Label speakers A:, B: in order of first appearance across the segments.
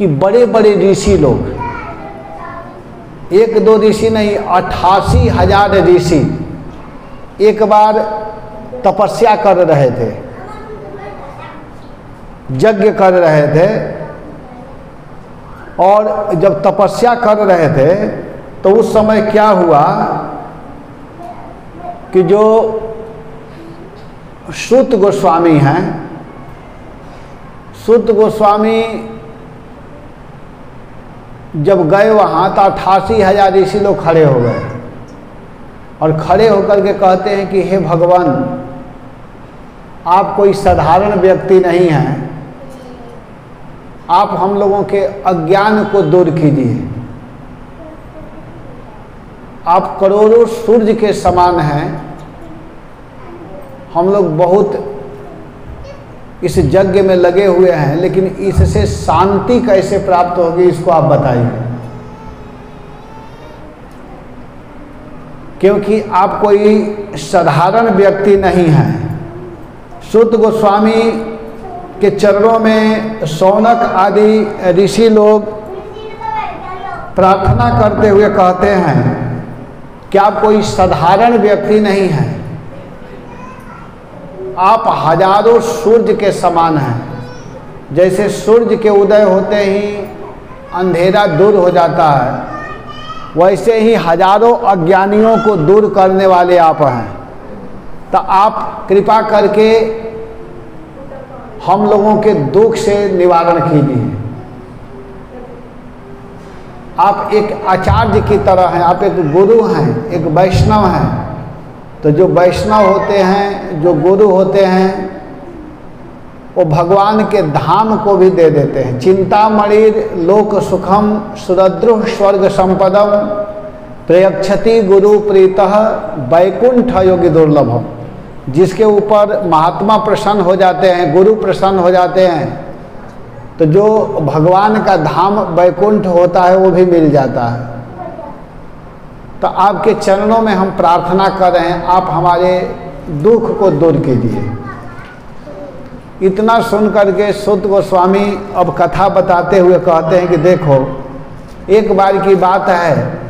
A: कि बड़े बड़े ऋषि लोग। एक दो ऋषि नहीं अट्ठासी हज़ार ऋषि। एक बार तपस्या कर रहे थे। यज्ञ कर रहे थे। और जब तपस्या कर रहे थे तो उस समय क्या हुआ कि जो सुत गोस्वामी हैं सुत गोस्वामी जब गए वहाँ तो अट्ठासी हज़ार ऋषि लोग खड़े हो गए। और खड़े होकर के कहते हैं कि, हे भगवान, आप कोई साधारण व्यक्ति नहीं हैं। आप हम लोगों के अज्ञान को दूर कीजिए। आप करोड़ों सूर्य के समान हैं। हम लोग बहुत इस यज्ञ में लगे हुए हैं, लेकिन इससे शांति कैसे प्राप्त होगी, इसको आप बताइए। क्योंकि आप कोई साधारण व्यक्ति नहीं हैं। शुद्ध गोस्वामी के चरणों में सौनक आदि ऋषि लोग प्रार्थना करते हुए कहते हैं कि आप कोई साधारण व्यक्ति नहीं हैं? आप हज़ारों सूर्य के समान हैं। जैसे सूर्य के उदय होते ही अंधेरा दूर हो जाता है, वैसे ही हज़ारों अज्ञानियों को दूर करने वाले आप हैं। तो आप कृपा करके हम लोगों के दुख से निवारण कीजिए। आप एक आचार्य की तरह हैं, आप एक गुरु हैं, एक वैष्णव हैं। तो जो वैष्णव होते हैं, जो गुरु होते हैं, वो भगवान के धाम को भी दे देते हैं। चिंतामणिर लोक सुखम सुरद्रुह स्वर्ग संपदम प्रयक्षति गुरु प्रीत वैकुंठ योगी दुर्लभम। जिसके ऊपर महात्मा प्रसन्न हो जाते हैं, गुरु प्रसन्न हो जाते हैं तो जो भगवान का धाम वैकुंठ होता है, वो भी मिल जाता है। तो आपके चरणों में हम प्रार्थना कर रहे हैं, आप हमारे दुख को दूर कीजिए। इतना सुन करके सुत गोस्वामी अब कथा बताते हुए कहते हैं कि देखो, एक बार की बात है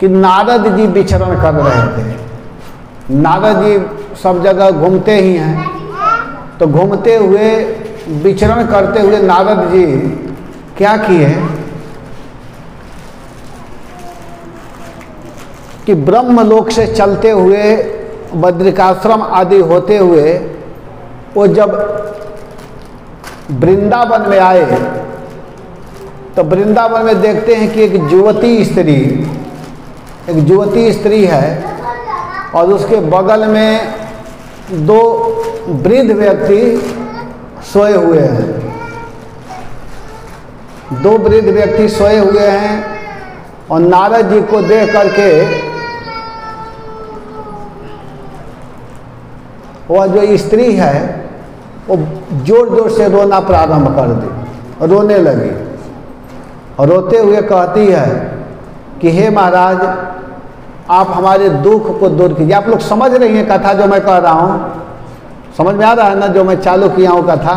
A: कि नारद जी विचरण कर रहे थे। नारद जी सब जगह घूमते ही हैं। तो घूमते हुए, विचरण करते हुए नारद जी क्या किए? कि ब्रह्मलोक से चलते हुए, बद्रिकाश्रम आदि होते हुए, वो जब वृंदावन में आए तो वृंदावन में देखते हैं कि एक युवती स्त्री, एक युवती स्त्री है और उसके बगल में दो वृद्ध व्यक्ति सोए हुए हैं। दो वृद्ध व्यक्ति सोए हुए हैं और नारद जी को देख करके वह जो स्त्री है, वो ज़ोर ज़ोर से रोना प्रारंभ कर दी रोने लगी। और रोते हुए कहती है कि, हे महाराज, आप हमारे दुख को दूर कीजिए। आप लोग समझ रही हैं कथा जो मैं कह रहा हूँ? समझ में आ रहा है ना जो मैं चालू किया हूँ कथा?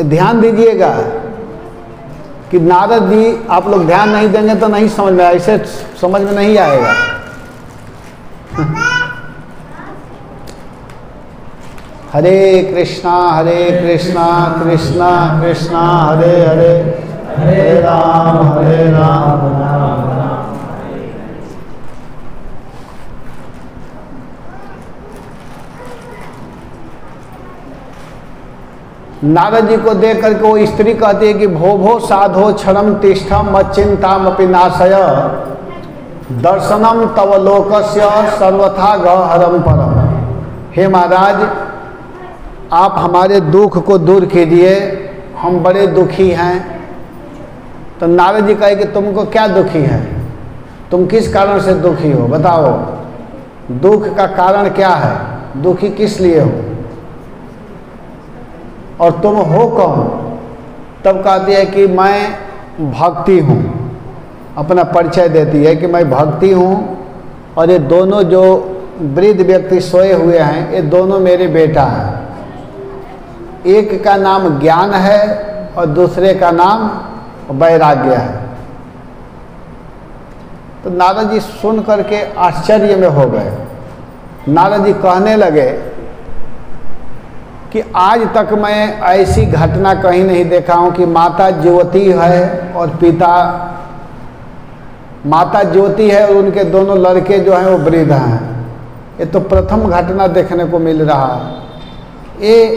A: ध्यान दीजिएगा कि नारद जी आप लोग ध्यान नहीं देंगे तो नहीं समझ में ऐसे समझ में नहीं आएगा। हरे कृष्णा हरे कृष्णा कृष्णा कृष्णा, हरे हरे। हरे राम हरे राम। नारद जी को देख करके वो स्त्री कहती है कि भो भो, साधो, क्षणम, तिष्ठम मच्चिंताम अपनी नाशय। दर्शनम तव लोकस्य सर्वथा गहरम परम। हे महाराज, आप हमारे दुख को दूर कीजिए, हम बड़े दुखी हैं। तो नारद जी कहे कि तुमको क्या दुखी है? तुम किस कारण से दुखी हो? बताओ। दुख का कारण क्या है? दुखी किस लिए हो? और तुम हो कौन? तब कहती है कि मैं भक्ति हूँ। अपना परिचय देती है कि मैं भक्ति हूँ और ये दोनों जो वृद्ध व्यक्ति सोए हुए हैं, ये दोनों मेरे बेटा हैं। एक का नाम ज्ञान है और दूसरे का नाम वैराग्य है। तो नारद जी सुन करके आश्चर्य में हो गए। नारद जी कहने लगे कि आज तक मैं ऐसी घटना कहीं नहीं देखा हूँ कि माता ज्योति है और पिता माता ज्योति है और उनके दोनों लड़के जो हैं वो वृद्ध हैं। ये तो प्रथम घटना देखने को मिल रहा है। ये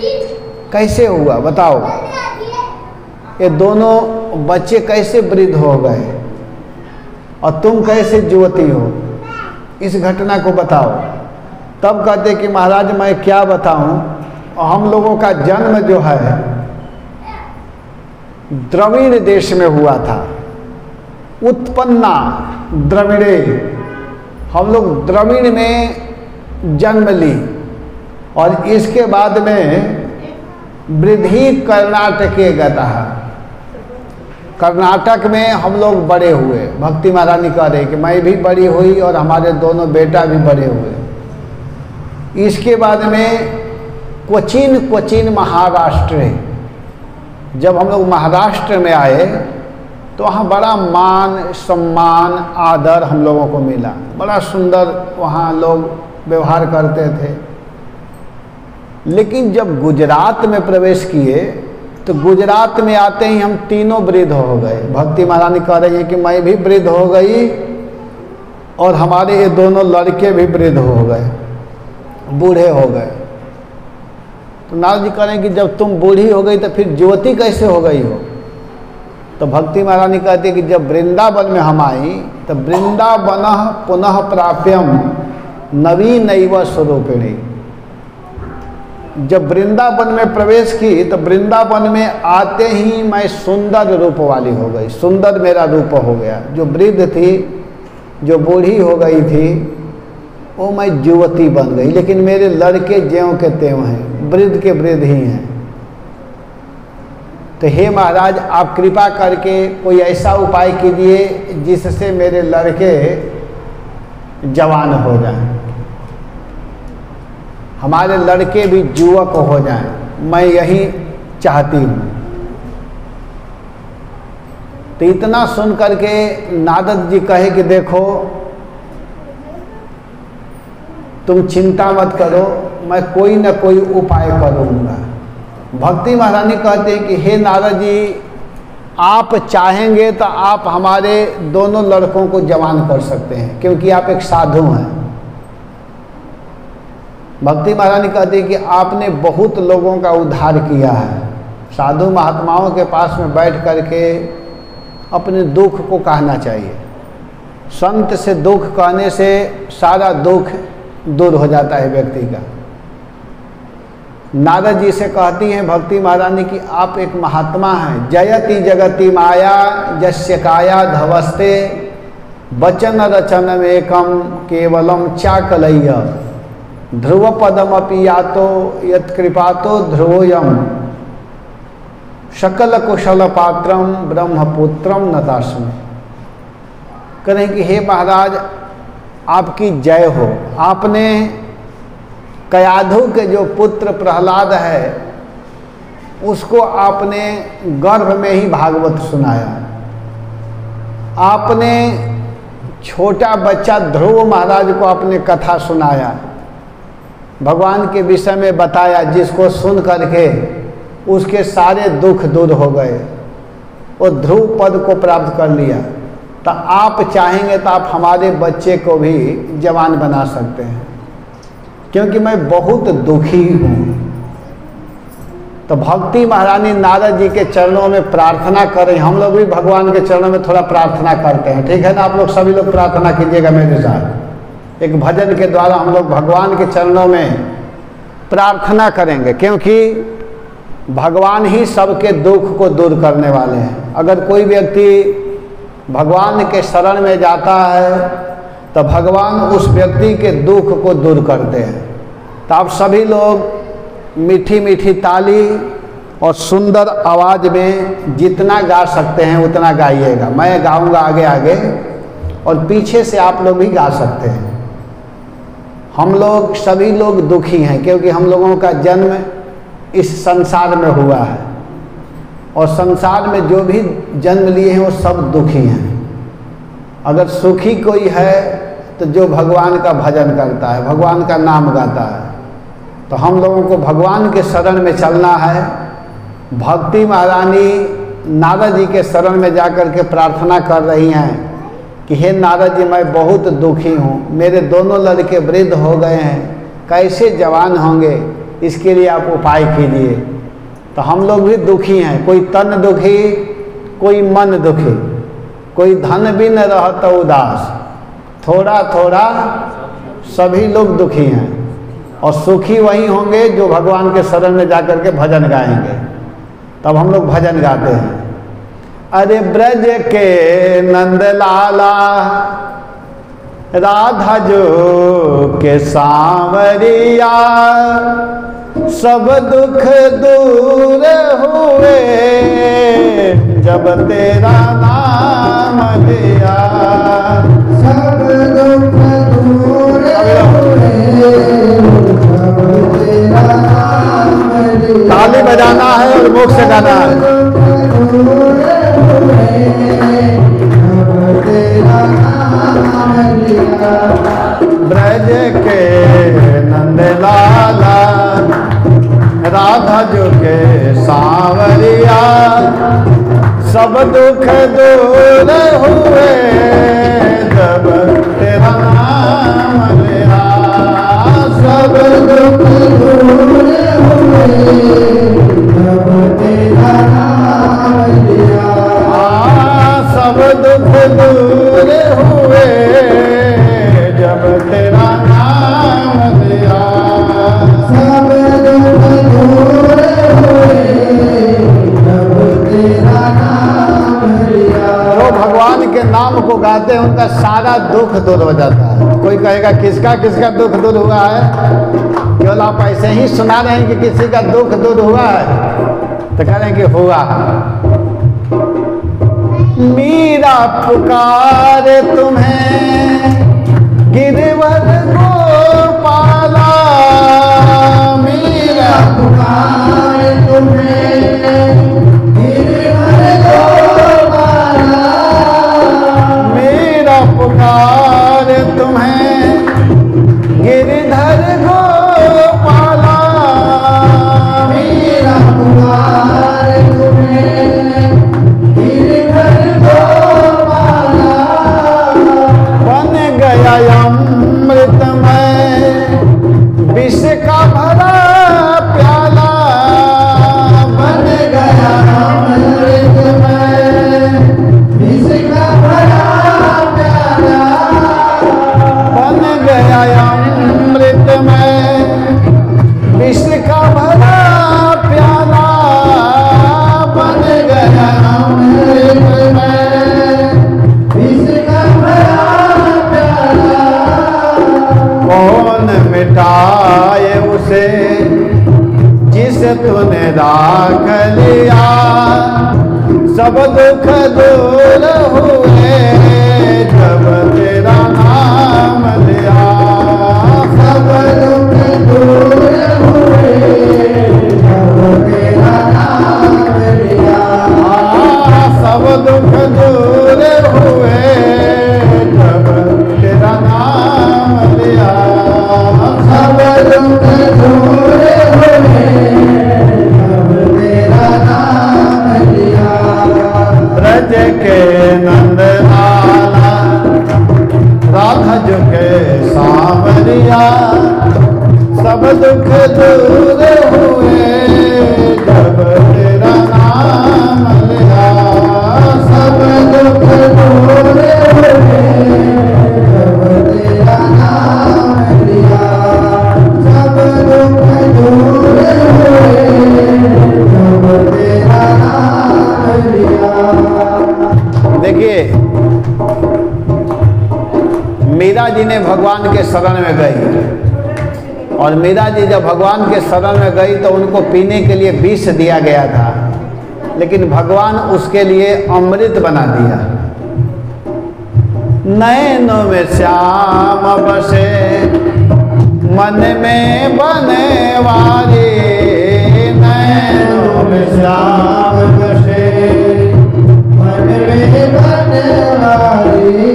A: कैसे हुआ, बताओ? ये दोनों बच्चे कैसे वृद्ध हो गए? और तुम कैसे ज्योति हो? इस घटना को बताओ। तब कहते कि महाराज, मैं क्या बताऊँ? और हम लोगों का जन्म जो है, द्रविड़ देश में हुआ था। उत्पन्ना, द्रविड़े। हम लोग द्रविड़ में जन्म ली और इसके बाद में वृद्धि कर्नाटके गता कर्नाटक में हम लोग बड़े हुए। भक्ति महारानी कह रहे कि मैं भी बड़ी हुई और हमारे दोनों बेटा भी बड़े हुए। इसके बाद में कोचिन कोचिन महाराष्ट्र। जब हम लोग महाराष्ट्र में आए तो वहाँ बड़ा मान, सम्मान, आदर हम लोगों को मिला। बड़ा सुंदर वहाँ लोग व्यवहार करते थे। लेकिन जब गुजरात में प्रवेश किए तो गुजरात में आते ही हम तीनों वृद्ध हो गए। भक्ति महारानी कह रही है कि मैं भी वृद्ध हो गई और हमारे ये दोनों लड़के भी वृद्ध हो गए, बूढ़े हो गए। तो नारद जी कह रहे हैं कि जब तुम बूढ़ी हो गई तो फिर ज्योति कैसे हो गई हो? तो भक्ति महारानी कहती है कि जब वृंदावन में हम आई तो वृंदावन पुनः प्राप्यम नवीन स्वरूपिणी। जब वृंदावन में प्रवेश की तो वृंदावन में आते ही मैं सुंदर रूप वाली हो गई, सुंदर मेरा रूप हो गया। जो वृद्ध थी, जो बूढ़ी हो गई थी, वो मैं युवती बन गई। लेकिन मेरे लड़के ज्यों के त्यों हैं, वृद्ध के वृद्ध ही हैं। तो हे महाराज, आप कृपा करके कोई ऐसा उपाय कीजिए जिससे मेरे लड़के जवान हो जाएँ। हमारे लड़के भी युवक हो जाएँ। मैं यही चाहती हूँ। तो इतना सुन करके नादत जी कहे कि देखो, तुम चिंता मत करो, मैं कोई ना कोई उपाय करूँगा। भक्ति महारानी कहते हैं कि, हे नारद जी आप चाहेंगे तो आप हमारे दोनों लड़कों को जवान कर सकते हैं, क्योंकि आप एक साधु हैं। भक्ति महारानी कहती है कि, आपने बहुत लोगों का उद्धार किया है। साधु महात्माओं के पास में बैठ करके अपने दुख को कहना चाहिए। संत से दुख कहने से सारा दुख दूर हो जाता है व्यक्ति का। नारद जी से कहती हैं, भक्ति महारानी कि आप एक महात्मा हैं। जयति जगति माया जस्य काया धवस्ते। वचन रचन एकम केवलम चाकलय्य। ध्रुव पदमपि यातो यत्कृपातो ध्रुवोयम शकल कुशल पात्रम ब्रह्मपुत्रम नतास्म। करें कि हे महाराज, आपकी जय हो। आपने कयाधु के जो पुत्र प्रहलाद है, उसको आपने गर्भ में ही भागवत सुनाया। आपने छोटा बच्चा ध्रुव महाराज को आपने कथा सुनाया। भगवान के विषय में बताया, जिसको सुन करके उसके सारे दुख दूर हो गए। वो ध्रुव पद को प्राप्त कर लिया। तो आप चाहेंगे तो आप हमारे बच्चे को भी जवान बना सकते हैं। क्योंकि मैं बहुत दुखी हूँ। तो भक्ति महारानी नारद जी के चरणों में प्रार्थना करें। हम लोग भी भगवान के चरणों में थोड़ा प्रार्थना करते हैं। ठीक है ना? आप लोग सभी लोग प्रार्थना कीजिएगा मेरे साथ। एक भजन के द्वारा हम लोग भगवान के चरणों में प्रार्थना करेंगे, क्योंकि भगवान ही सबके दुख को दूर करने वाले हैं। अगर कोई व्यक्ति भगवान के शरण में जाता है तो भगवान उस व्यक्ति के दुख को दूर करते हैं। तो आप सभी लोग मीठी मीठी ताली और सुंदर आवाज़ में जितना गा सकते हैं, उतना गाइएगा। मैं गाऊँगा आगे आगे और पीछे से आप लोग भी गा सकते हैं। हम लोग, सभी लोग दुखी हैं क्योंकि हम लोगों का जन्म इस संसार में हुआ है। और संसार में जो भी जन्म लिए हैं, वो सब दुखी हैं। अगर सुखी कोई है तो जो भगवान का भजन करता है, भगवान का नाम गाता है तो हम लोगों को भगवान के शरण में चलना है। भक्ति महारानी नारद जी के शरण में जाकर के प्रार्थना कर रही हैं कि, हे नारद जी मैं बहुत दुखी हूँ, मेरे दोनों लड़के वृद्ध हो गए हैं, कैसे जवान होंगे? इसके लिए आप उपाय कीजिए। तो हम लोग भी दुखी हैं, कोई तन दुखी, कोई मन दुखी, कोई धन भी न रहता उदास। थोड़ा थोड़ा सभी लोग दुखी हैं और सुखी वही होंगे जो भगवान के शरण में जाकर के भजन गाएँगे। तब हम लोग भजन गाते हैं। अरे ब्रज के नंदलाला, राधा जो के सांवरिया, सब दुख दूर हुए। जब तेरा नाम लिया
B: सब दुख दूर
A: सब दूर हो जाता है। कोई कहेगा, किसका किसका दुख दूर हुआ है? केवल आप ऐसे ही सुना रहे हैं कि किसी का दुख दूर हुआ है? तो कह रहे हैं कि हुआ। मीरा पुकार तुम्हें, गिरवर गोपाला। मीरा
B: पुकार तुम्हें, गिरवर गोपाला।
A: मेरा पुकार तुम्हें सब दुख दूर हुए, जब तेरा नाम लिया,
B: सब दुख दूर हुए, जब तेरा नाम लिया।
A: सब दुख जी ने भगवान के शरण में गई। और मीरा जी जब भगवान के शरण में गई तो उनको पीने के लिए विष दिया गया था। लेकिन भगवान उसके लिए अमृत बना दिया। नैनों में श्याम बसे, मन में बने वाले। नैनों में
B: श्याम बसे, मन में बनवारी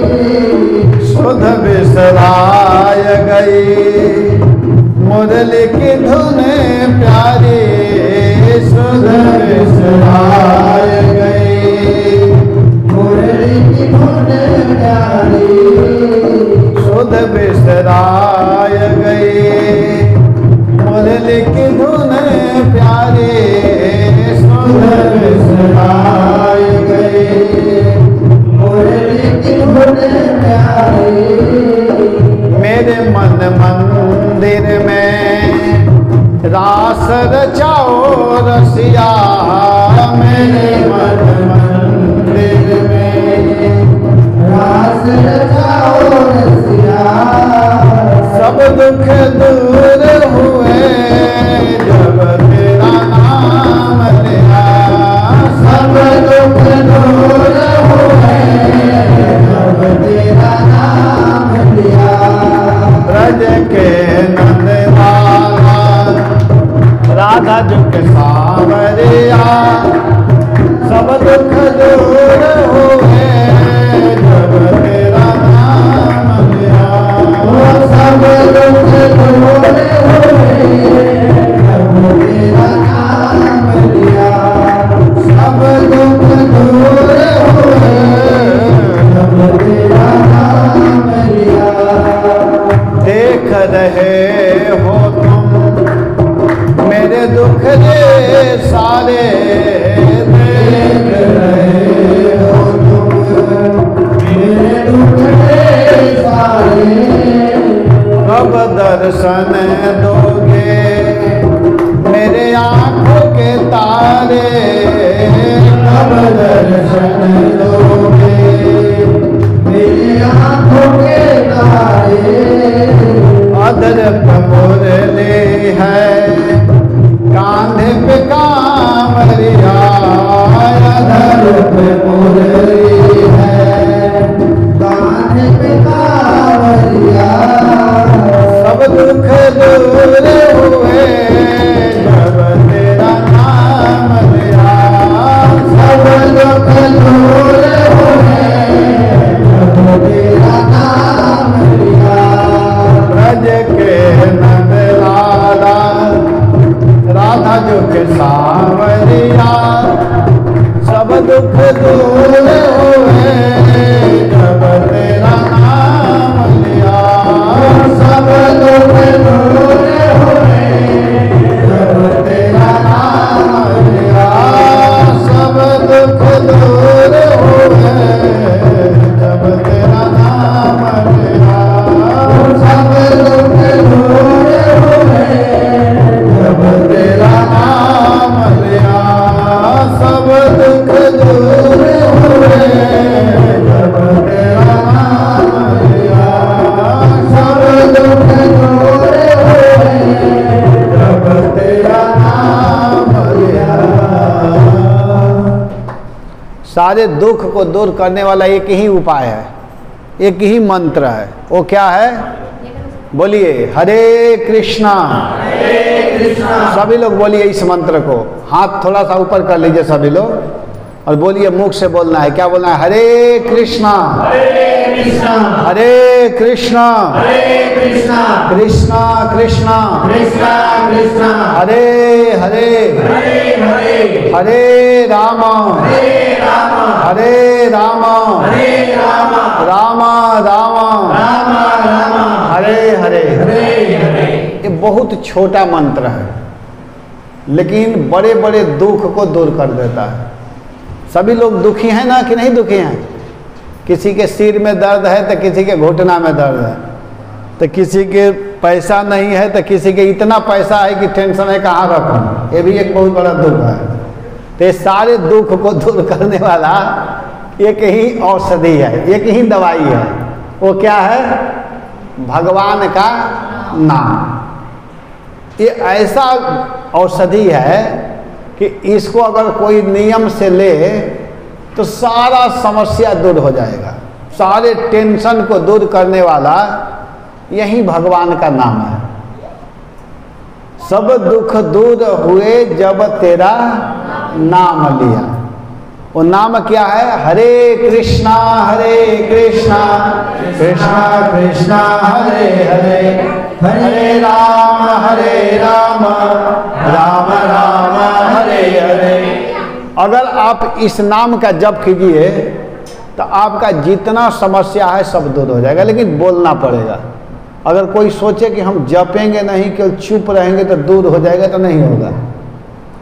A: सुध बिसराय गई मुरली की धुन प्यारी सुध बिसराय गई
B: मुरली की धुन प्यारी
A: सुध बिसराय गई मुरली की धुन प्यारी सुध बिसराय मन मंदिर में रास रचाओ रसिया मेरे मन मंदिर में।
B: रास रचाओ रसिया।
A: सब दुख दूर जुग सावरिया सब दुख दूर हुए जब तेरा नाम लिया।
B: सब दुख दूर हुए
A: सारे कब दर्शन दोगे मेरे आँखों के तारे।
B: कब दर्शन दोगे मेरी आँखों के तारे।
A: अदर मुरली है। सब दुख दूर हुए सारे दुख को दूर करने वाला एक ही उपाय है, एक ही मंत्र है। वो क्या है? बोलिए, हरे कृष्णा। सभी लोग बोलिए इस मंत्र को। हाथ थोड़ा सा ऊपर कर लीजिए सभी लोग और बोलिए, मुख से बोलना है। क्या बोलना है? हरे कृष्णा। हरे कृष्णा।
B: कृष्णा
A: कृष्णा। हरे हरे।
B: हरे
A: राम।
B: हरे राम।
A: हरे राम।
B: राम
A: राम। राम
B: राम। राम
A: हरे हरे।
B: हरे हरे।
A: ये बहुत छोटा मंत्र है लेकिन बड़े बड़े दुख को दूर कर देता है। सभी लोग दुखी हैं ना कि नहीं दुखी हैं? किसी के सिर में दर्द है तो किसी के घुटना में दर्द है। तो किसी के पैसा नहीं है तो किसी के इतना पैसा है कि टेंशन है कहाँ रखूँ? ये भी एक बहुत बड़ा दुख है। तो ये सारे दुख को दूर करने वाला एक ही औषधि है, एक ही दवाई है। वो क्या है? भगवान का नाम। ये ऐसा औषधि है कि इसको अगर कोई नियम से ले तो सारा समस्या दूर हो जाएगा। सारे टेंशन को दूर करने वाला यही भगवान का नाम है। सब दुख दूर हुए जब तेरा नाम लिया। वो नाम क्या है? हरे कृष्णा हरे कृष्णा। कृष्णा कृष्णा, हरे हरे। हरे राम हरे राम। राम राम, हरे हरे। अगर आप इस नाम का जप कीजिए तो आपका जितना समस्या है सब दूर हो जाएगा, लेकिन बोलना पड़ेगा। अगर कोई सोचे कि हम जपेंगे नहीं, केवल चुप रहेंगे तो दूर हो जाएगा तो नहीं होगा।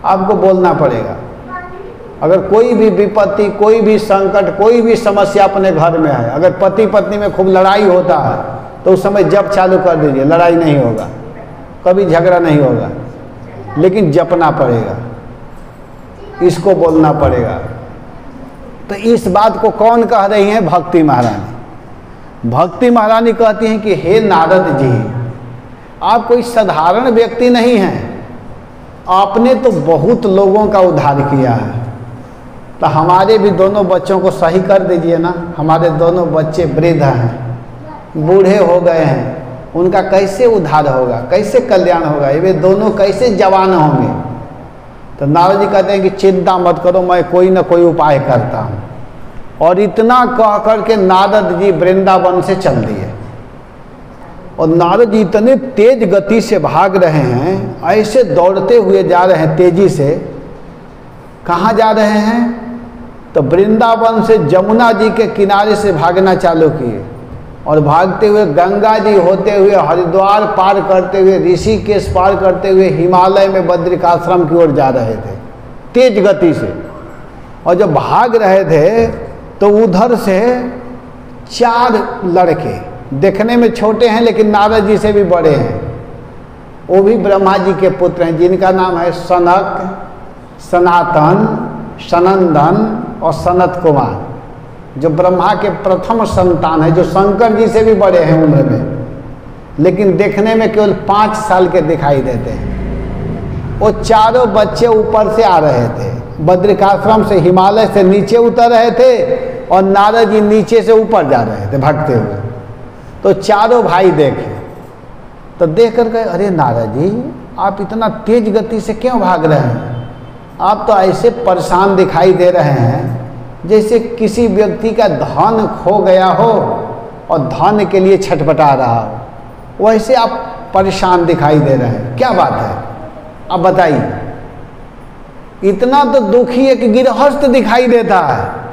A: आपको बोलना पड़ेगा। अगर कोई भी विपत्ति, कोई भी संकट, कोई भी समस्या अपने घर में है अगर पति पत्नी में खूब लड़ाई होता है तो उस समय जप चालू कर दीजिए, लड़ाई नहीं होगा। कभी झगड़ा नहीं होगा, लेकिन जपना पड़ेगा। इसको बोलना पड़ेगा। तो इस बात को कौन कह रही हैं? भक्ति महारानी। भक्ति महारानी कहती हैं कि, हे नारद जी, आप कोई साधारण व्यक्ति नहीं हैं। आपने तो बहुत लोगों का उद्धार किया है। तो हमारे भी दोनों बच्चों को सही कर दीजिए ना। हमारे दोनों बच्चे वृद्ध हैं, बूढ़े हो गए हैं। उनका कैसे उद्धार होगा, कैसे कल्याण होगा? ये दोनों कैसे जवान होंगे? तो नारद जी कहते हैं कि चिंता मत करो, मैं कोई ना कोई उपाय करता हूँ। और इतना कह कर के नारद जी वृंदावन से चल दिए। और नारद जी इतने तेज गति से भाग रहे हैं, ऐसे दौड़ते हुए जा रहे हैं तेज़ी से। कहाँ जा रहे हैं? तो वृंदावन से जमुना जी के किनारे से भागना चालू किए। और भागते हुए गंगा जी होते हुए हरिद्वार पार करते हुए, ऋषिकेश पार करते हुए हिमालय में बद्रिकाश्रम की ओर जा रहे थे, तेज गति से। और जब भाग रहे थे तो उधर से चार लड़के देखने में छोटे हैं, लेकिन नारद जी से भी बड़े हैं। वो भी ब्रह्मा जी के पुत्र हैं, जिनका नाम है सनक, सनातन, सनंदन और सनत कुमार। जो ब्रह्मा के प्रथम संतान है, जो शंकर जी से भी बड़े हैं उम्र में। लेकिन देखने में केवल पाँच साल के दिखाई देते हैं। वो चारों बच्चे ऊपर से आ रहे थे। बद्रिकाश्रम से हिमालय से नीचे उतर रहे थे और नारद जी नीचे से ऊपर जा रहे थे, भागते हुए। तो चारों भाई देखे। तो देख कर कहे, अरे नारद जी आप इतना तेज गति से क्यों भाग रहे हैं? आप तो ऐसे परेशान दिखाई दे रहे हैं, जैसे किसी व्यक्ति का धन खो गया हो और धन के लिए छटपटा रहा हो। वैसे आप परेशान दिखाई दे रहे हैं। क्या बात है? अब बताइए। इतना तो दुखी एक गिरहस्थ दिखाई देता है।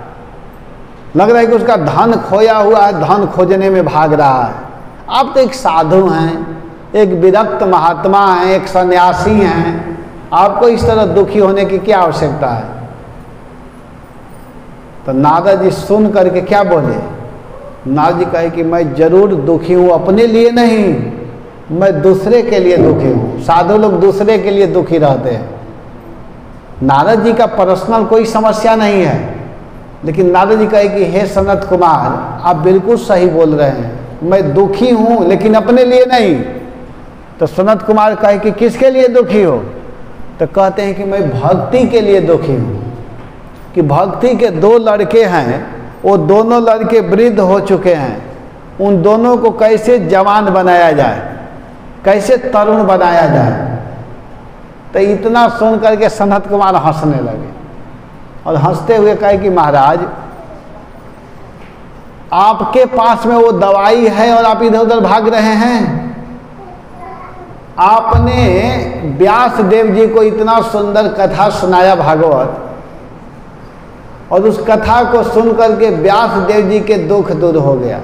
A: लग रहा है कि उसका धन खोया हुआ है, धन खोजने में भाग रहा है। आप तो एक साधु हैं, एक विरक्त महात्मा हैं, एक सन्यासी हैं। आपको इस तरह दुखी होने की क्या आवश्यकता है? तो नारद जी सुन करके क्या बोले? नारद जी कहे कि मैं ज़रूर दुखी हूँ, अपने लिए नहीं, मैं दूसरे के लिए दुखी हूँ। साधु लोग दूसरे के लिए दुखी रहते हैं। नारद जी का पर्सनल कोई समस्या नहीं है। लेकिन नारद जी कहे कि, हे सनत कुमार, आप बिल्कुल सही बोल रहे हैं। मैं दुखी हूँ, लेकिन अपने लिए नहीं। तो सनत कुमार कहे कि, किसके लिए दुखी हो? तो कहते हैं कि, मैं भक्ति के लिए दुखी हूँ। कि भक्ति के दो लड़के हैं, वो दोनों लड़के वृद्ध हो चुके हैं। उन दोनों को कैसे जवान बनाया जाए? कैसे तरुण बनाया जाए? तो इतना सुन करके सनत कुमार हंसने लगे। और हँसते हुए कहे कि महाराज, आपके पास में वो दवाई है और आप इधर उधर भाग रहे हैं। आपने व्यास देव जी को इतना सुंदर कथा सुनाया भागवत, और उस कथा को सुन करके व्यास देव जी के दुख दूर हो गया।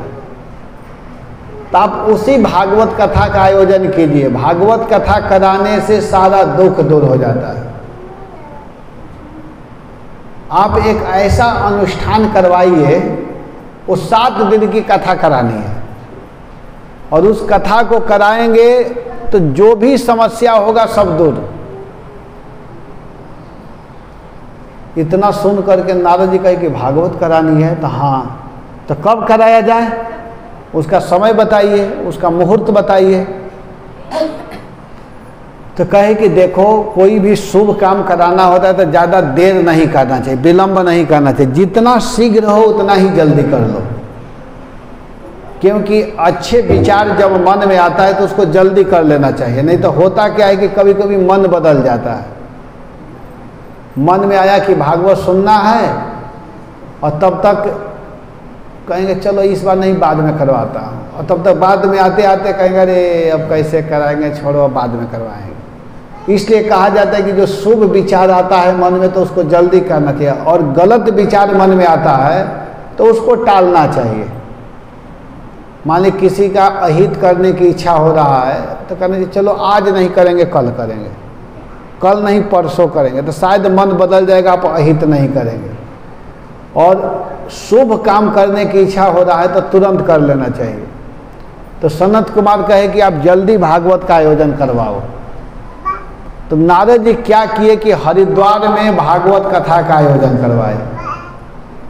A: तो आप उसी भागवत कथा का आयोजन कीजिए। भागवत कथा कराने से सारा दुख दूर हो जाता है। आप एक ऐसा अनुष्ठान करवाइए वो सात दिन की कथा करानी है। और उस कथा को कराएँगे तो जो भी समस्या होगा सब दूर। इतना सुन करके नारद जी कहे कि भागवत करानी है तो हाँ तो कब कराया जाए? उसका समय बताइए, उसका मुहूर्त बताइए। तो कहे कि देखो, कोई भी शुभ काम कराना होता है तो ज़्यादा देर नहीं करना चाहिए, विलंब नहीं करना चाहिए। जितना शीघ्र हो, उतना ही जल्दी कर लो। क्योंकि अच्छे विचार जब मन में आता है तो उसको जल्दी कर लेना चाहिए। नहीं तो होता क्या है कि कभी कभी मन बदल जाता है। मन में आया कि भागवत सुनना है, और तब तक कहेंगे, चलो, इस बार नहीं, बाद में करवाता हूँ। और तब तक बाद में आते आते कहेंगे, अरे, अब कैसे कराएँगे? छोड़ो बाद में करवाएँगे। इसलिए कहा जाता है कि जो शुभ विचार आता है मन में तो उसको जल्दी करना चाहिए। और गलत विचार मन में आता है तो उसको टालना चाहिए। मान ली किसी का अहित करने की इच्छा हो रहा है तो कहना चाहिए चलो, आज नहीं करेंगे, कल करेंगे। कल नहीं, परसों करेंगे। तो शायद मन बदल जाएगा, आप अहित नहीं करेंगे। और शुभ काम करने की इच्छा हो रहा है तो तुरंत कर लेना चाहिए। तो सनत कुमार कहे कि आप जल्दी भागवत का आयोजन करवाओ। तो नारद जी क्या किए कि हरिद्वार में भागवत कथा का आयोजन करवाए?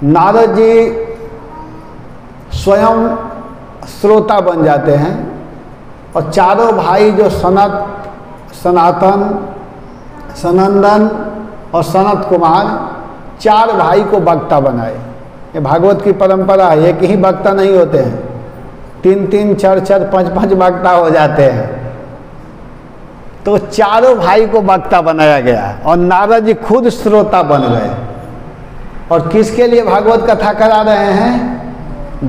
A: नारद जी स्वयं श्रोता बन जाते हैं और चारों भाई जो सनत, सनातन, सनंदन और सनत कुमार, चार भाई को वक्ता बनाए। ये भागवत की परंपरा है, एक ही वक्ता नहीं होते हैं। तीन तीन चार चार पाँच पाँच वक्ता हो जाते हैं। तो चारों भाई को वक्ता बनाया गया और नारद जी खुद श्रोता बन गए। और किसके लिए भागवत कथा करा रहे हैं?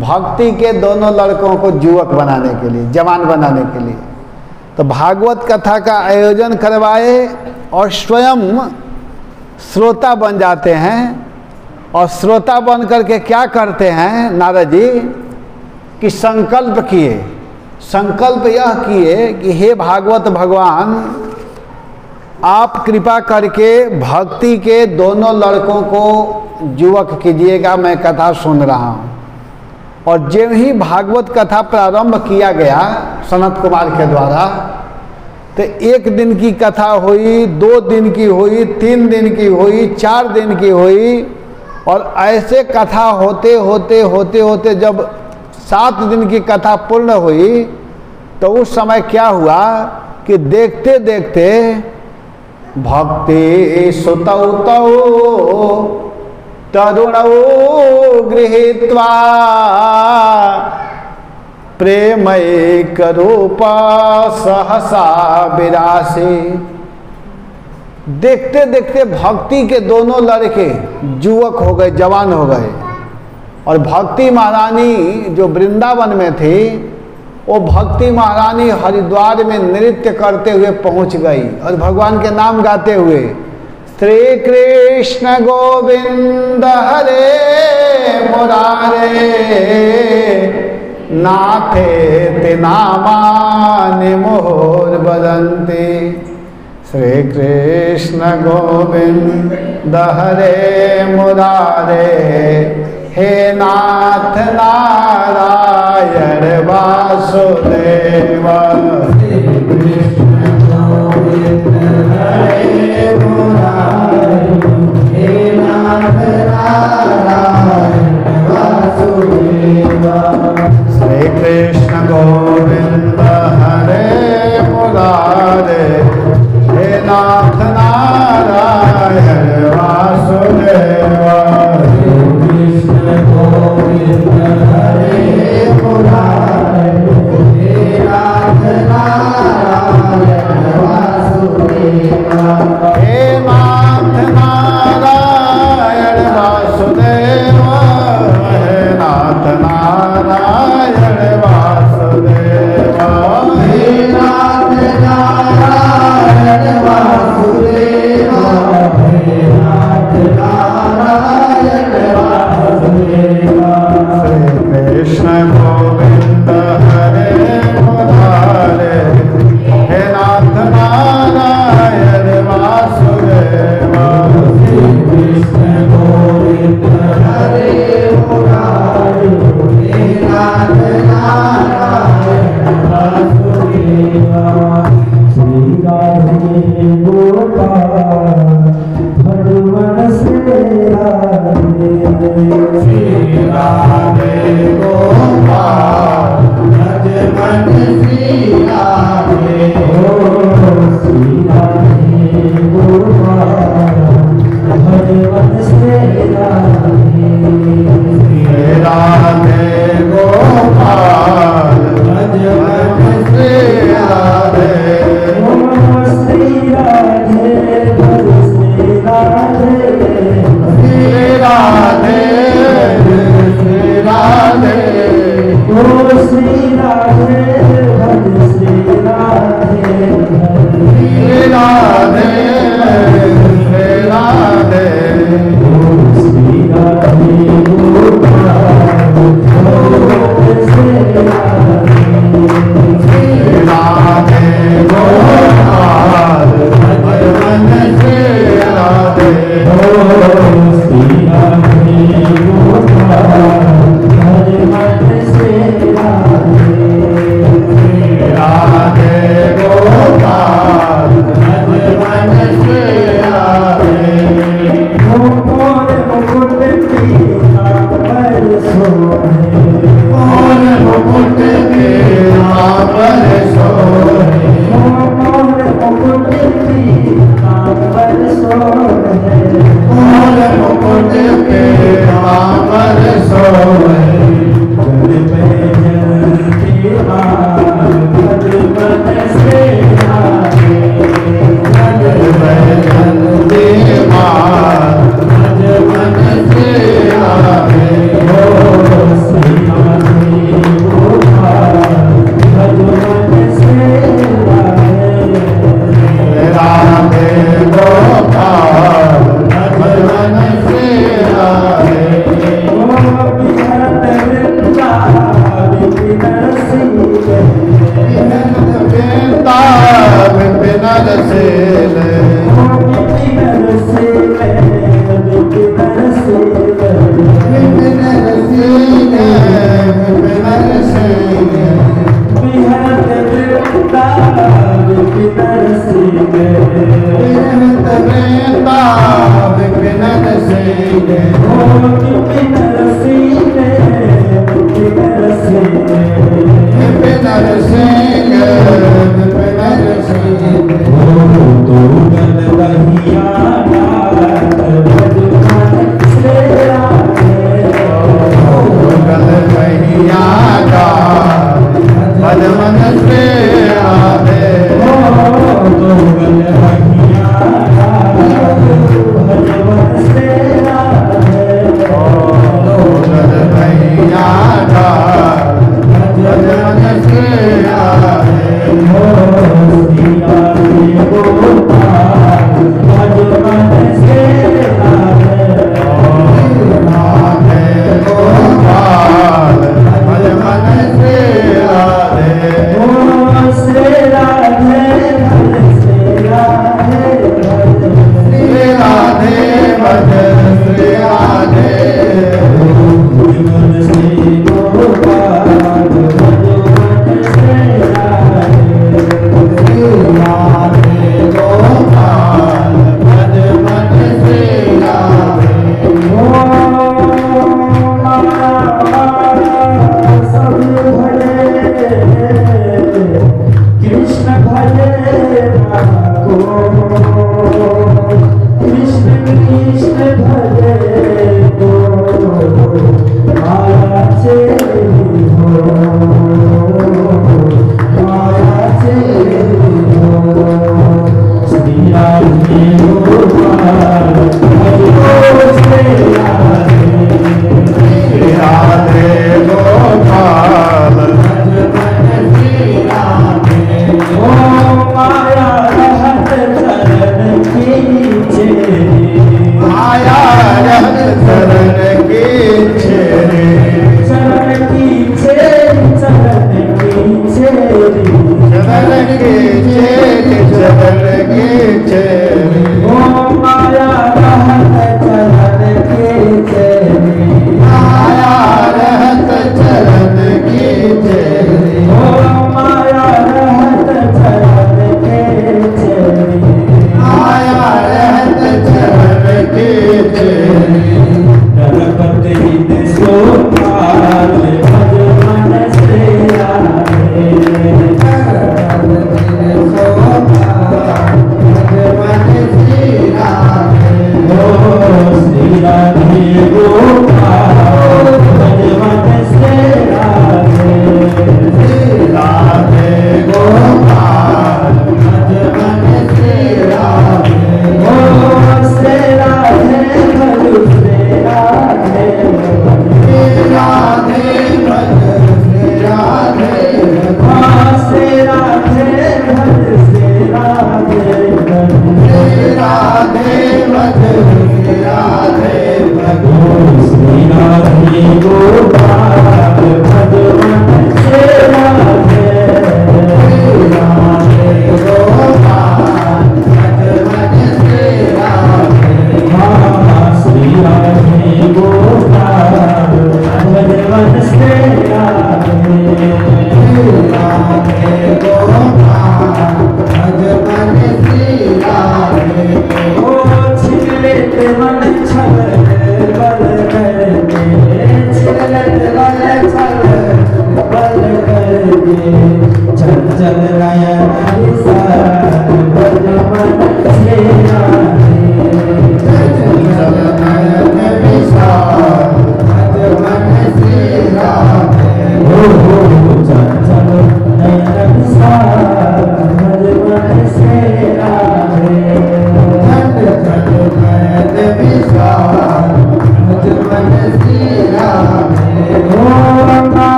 A: भक्ति के दोनों लड़कों को युवक बनाने के लिए, जवान बनाने के लिए। तो भागवत कथा का आयोजन करवाए और स्वयं श्रोता बन जाते हैं। और श्रोता बन करके क्या करते हैं नारद जी कि संकल्प किए। संकल्प यह किए कि हे भागवत भगवान, आप कृपा करके भक्ति के दोनों लड़कों को युवक कीजिएगा, मैं कथा सुन रहा हूँ। और जब ही भागवत कथा प्रारंभ किया गया सनत कुमार के द्वारा तो एक दिन की कथा हुई, दो दिन की हुई, तीन दिन की हुई, चार दिन की हुई, और ऐसे कथा होते होते होते होते जब सात दिन की कथा पूर्ण हुई तो उस समय क्या हुआ कि देखते देखते भक्ति सुतौ तरुण तरुणौ गृहीत्वा प्रेमैक रूप सहसा विरासी। देखते देखते भक्ति के दोनों लड़के युवक हो गए, जवान हो गए। और भक्ति महारानी जो वृंदावन में थी, वो भक्ति महारानी हरिद्वार में नृत्य करते हुए पहुँच गई और भगवान के नाम गाते हुए, श्री कृष्ण गोविंद हरे मुरारे, नाथे तिनामानि मोर बदंती। श्री कृष्ण गोविंद हरे मुरारे हे नाथ नारायण वासुदेव। श्री कृष्ण गोविंद हरे हे नाथ नारायण वासुदेव। हे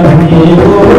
A: श्री राधे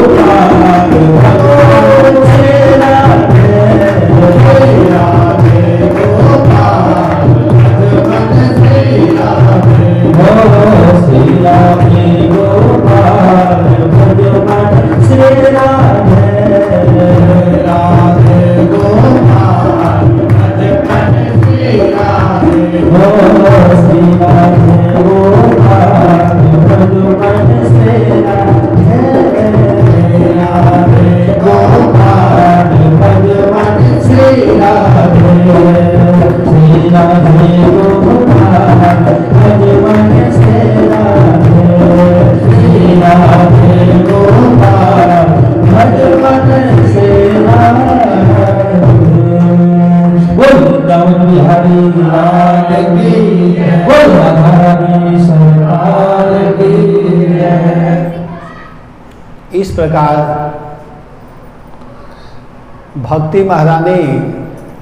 A: प्रकार भक्ति महारानी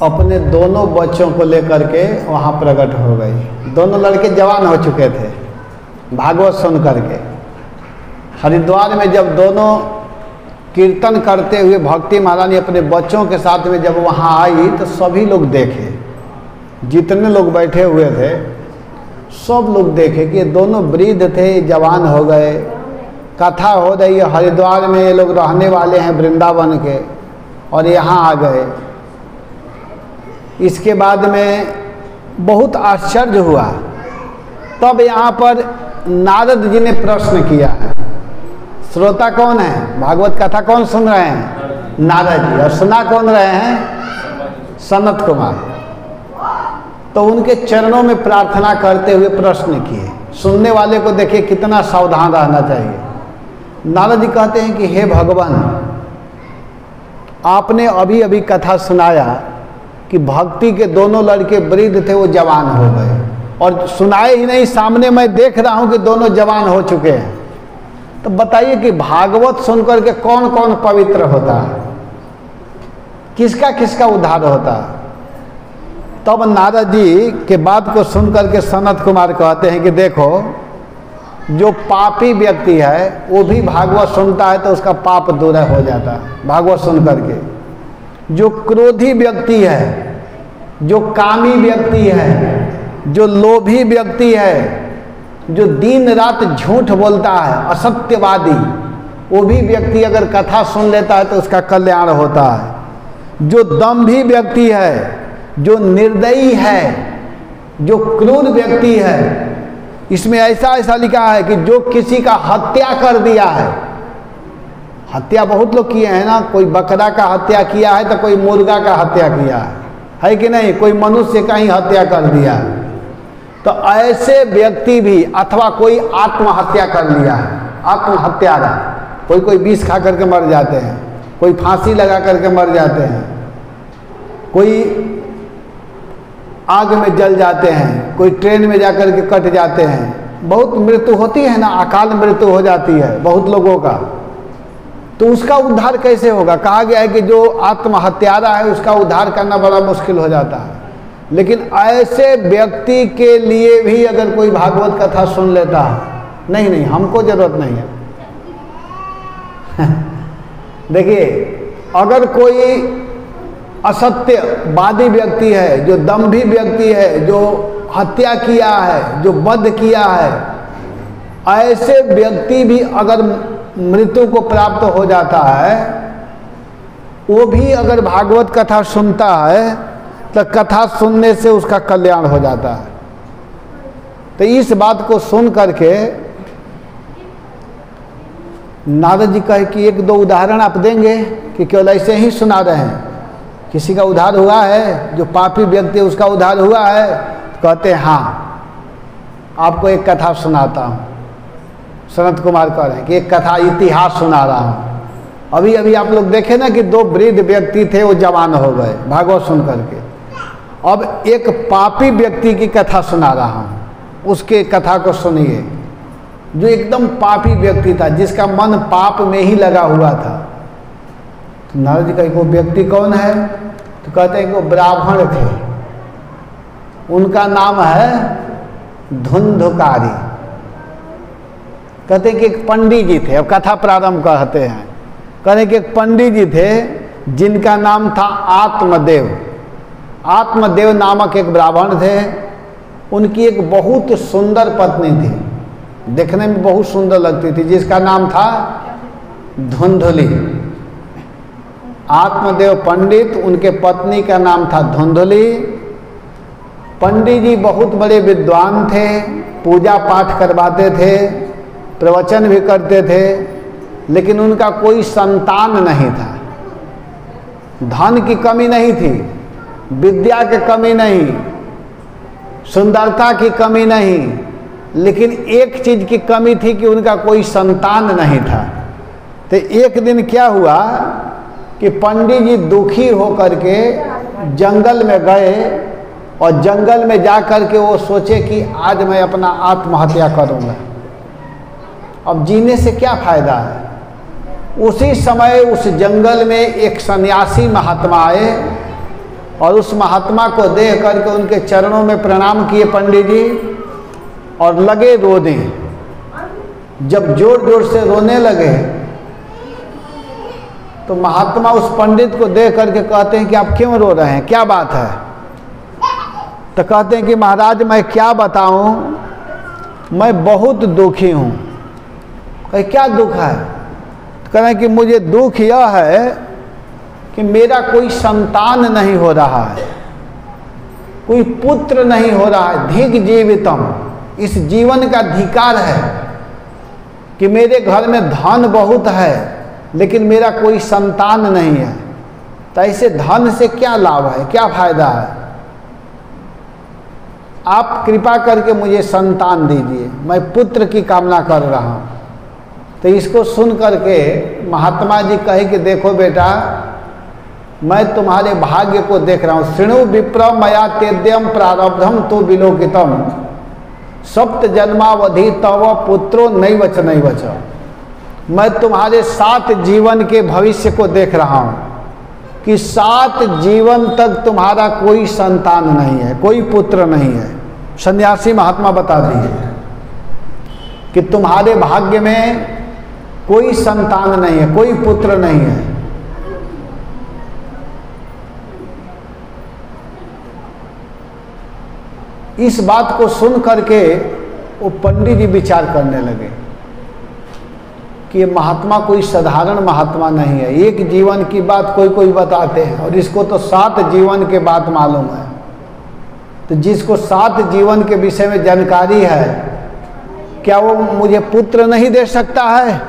A: अपने दोनों बच्चों को लेकर के वहाँ प्रकट हो गई। दोनों लड़के जवान हो चुके थे, भागवत सुन करके। हरिद्वार में जब दोनों कीर्तन करते हुए भक्ति महारानी अपने बच्चों के साथ में जब वहाँ आई तो सभी लोग देखे। जितने लोग बैठे हुए थे, सब लोग देखे कि दोनों वृद्ध थे, जवान हो गए। कथा हो रही है, हरिद्वार में ये लोग रहने वाले हैं वृंदावन के और यहाँ आ गए। इसके बाद में बहुत आश्चर्य हुआ। तब यहाँ पर नारद जी ने प्रश्न किया है श्रोता कौन है? भागवत कथा कौन सुन रहे हैं? नारद जी, और सुना कौन रहे हैं? सनत कुमार। तो उनके चरणों में प्रार्थना करते हुए प्रश्न किए। सुनने वाले को देखिए कितना सावधान रहना चाहिए। नारद जी कहते हैं कि, हे भगवान, आपने अभी अभी कथा सुनाया कि भक्ति के दोनों लड़के वृद्ध थे, वो जवान हो गए। और सुनाए ही नहीं, सामने मैं देख रहा हूँ कि दोनों जवान हो चुके हैं। तो बताइए कि भागवत सुनकर के कौन कौन पवित्र होता? है किसका किसका उद्धार होता? है तब नारद जी के बात को सुन करके सनत कुमार कहते हैं कि, देखो जो पापी व्यक्ति है, वो भी भागवत सुनता है तो उसका पाप दूर हो जाता है, भागवत सुन करके। जो क्रोधी व्यक्ति है, जो कामी व्यक्ति है, जो लोभी व्यक्ति है, जो दिन रात झूठ बोलता है, असत्यवादी, वो भी व्यक्ति अगर कथा सुन लेता है तो उसका कल्याण होता है। जो दम्भी व्यक्ति है, जो निर्दयी है, जो क्रूर व्यक्ति है इसमें ऐसा ऐसा लिखा है कि जो किसी का हत्या कर दिया है, हत्या बहुत लोग किए हैं ना, कोई बकरा का हत्या किया है तो कोई मुर्गा का हत्या किया है। है कि नहीं? कोई मनुष्य का ही हत्या कर दिया है। तो ऐसे व्यक्ति भी अथवा कोई आत्महत्या कर लिया है, आत्महत्यारा। कोई कोई विष खा करके मर जाते हैं, कोई फांसी लगा करके मर जाते हैं, कोई आग में जल जाते हैं, कोई ट्रेन में जा कर के कट जाते हैं। बहुत मृत्यु होती है ना, अकाल मृत्यु हो जाती है बहुत लोगों का। तो उसका उद्धार कैसे होगा? कहा गया है कि जो आत्महत्यारा है, उसका उद्धार करना बड़ा मुश्किल हो जाता है। लेकिन ऐसे व्यक्ति के लिए भी अगर कोई भागवत कथा सुन लेता है नहीं नहीं, हमको ज़रूरत नहीं है। देखिए, अगर कोई असत्यवादी व्यक्ति है, जो दम्भी व्यक्ति है, जो हत्या किया है, जो वध किया है। ऐसे व्यक्ति भी अगर मृत्यु को प्राप्त हो जाता है, वो भी अगर भागवत कथा सुनता है तो कथा सुनने से उसका कल्याण हो जाता है। तो इस बात को सुन करके नारद जी कहे कि एक दो उदाहरण आप देंगे कि केवल ऐसे ही सुना रहे हैं। किसी का उद्धार हुआ है, जो पापी व्यक्ति उसका उद्धार हुआ है तो कहते हैं हाँ आपको एक कथा सुनाता हूँ। सनत कुमार कह रहे हैं कि एक कथा, इतिहास सुना रहा हूँ। अभी अभी आप लोग देखे ना कि दो वृद्ध व्यक्ति थे, वो जवान हो गए, भागवत सुन करके। अब एक पापी व्यक्ति की कथा सुना रहा हूँ। उसके कथा को सुनिए। जो एकदम पापी व्यक्ति था, जिसका मन पाप में ही लगा हुआ था। तो नारद जी का वो व्यक्ति कौन है? तो कहते हैं कि वो ब्राह्मण थे। उनका नाम है धुंधुकारी। कहते हैं कि एक पंडित जी थे। अब कथा प्रारंभ कहते हैं। कहते कि एक पंडित जी थे, जिनका नाम था आत्मदेव। आत्मदेव नामक एक ब्राह्मण थे। उनकी एक बहुत सुंदर पत्नी थी। देखने में बहुत सुंदर लगती थी, जिसका नाम था धुंधुली। आत्मदेव पंडित, उनके पत्नी का नाम था धुंधली। पंडित जी बहुत बड़े विद्वान थे, पूजा पाठ करवाते थे, प्रवचन भी करते थे, लेकिन उनका कोई संतान नहीं था। धन की कमी नहीं थी, विद्या की कमी नहीं, सुंदरता की कमी नहीं, लेकिन एक चीज़ की कमी थी कि उनका कोई संतान नहीं था। तो एक दिन क्या हुआ कि पंडित जी दुखी होकर के जंगल में गए और जंगल में जा कर के वो सोचे कि आज मैं अपना आत्महत्या करूँगा। अब जीने से क्या फ़ायदा है? उसी समय उस जंगल में एक सन्यासी महात्मा आए और उस महात्मा को देख करके उनके चरणों में प्रणाम किए पंडित जी और लगे रोने। जब ज़ोर ज़ोर से रोने लगे तो महात्मा उस पंडित को देख करके कहते हैं कि आप क्यों रो रहे हैं? क्या बात है? तो कहते हैं कि महाराज, मैं क्या बताऊँ? मैं बहुत दुखी हूँ। कहे, क्या दुख है? तो कह रहे हैं कि मुझे दुख यह है कि मेरा कोई संतान नहीं हो रहा है। कोई पुत्र नहीं हो रहा है। धिक जीवितम। इस जीवन का धिकार है कि मेरे घर में धन बहुत है। लेकिन मेरा कोई संतान नहीं है। तो ऐसे धन से क्या लाभ है? क्या फ़ायदा है? आप कृपा करके मुझे संतान दीजिए। मैं पुत्र की कामना कर रहा हूँ। तो इसको सुन करके महात्मा जी कहे कि देखो बेटा, मैं तुम्हारे भाग्य को देख रहा हूँ। श्रृणु विप्र मया तेद्यम प्रारब्धम तो विलोकितम। सप्त जन्मावधि तव पुत्रो नहीं वच नहीं वच मैं तुम्हारे सात जीवन के भविष्य को देख रहा हूँ कि सात जीवन तक तुम्हारा कोई संतान नहीं है, कोई पुत्र नहीं है। सन्यासी महात्मा बता दिए कि तुम्हारे भाग्य में कोई संतान नहीं है, कोई पुत्र नहीं है। इस बात को सुन करके वो पंडित जी विचार करने लगे। कि ये महात्मा कोई साधारण महात्मा नहीं है। एक जीवन की बात कोई कोई बताते हैं और इसको तो सात जीवन के बात मालूम है। तो जिसको सात जीवन के विषय में जानकारी है, क्या वो मुझे पुत्र नहीं दे सकता है?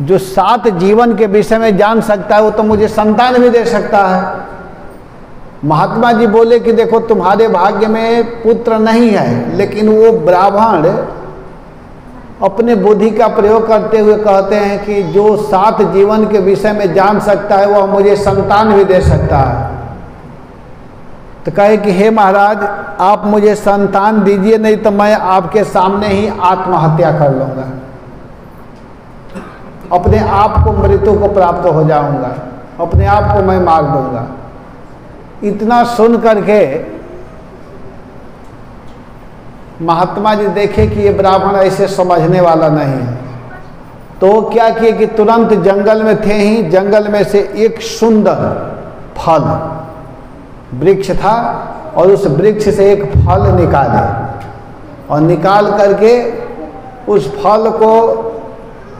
A: जो सात जीवन के विषय में जान सकता है, वो तो मुझे संतान भी दे सकता है। महात्मा जी बोले कि देखो, तुम्हारे भाग्य में पुत्र नहीं है, लेकिन वो ब्राह्मण अपने बुद्धि का प्रयोग करते हुए कहते हैं कि जो सात जीवन के विषय में जान सकता है, वह मुझे संतान भी दे सकता है। तो कहे कि, हे महाराज, आप मुझे संतान दीजिए, नहीं तो मैं आपके सामने ही आत्महत्या कर लूँगा। अपने आप को मृत्यु को प्राप्त हो जाऊँगा। अपने आप को मैं मार दूँगा। इतना सुन करके महात्मा जी देखे कि ये ब्राह्मण ऐसे समझने वाला नहीं। है तो क्या किए कि तुरंत जंगल में थे ही, जंगल में से एक सुंदर फल, वृक्ष था और उस वृक्ष से एक फल निकाले और निकाल करके उस फल को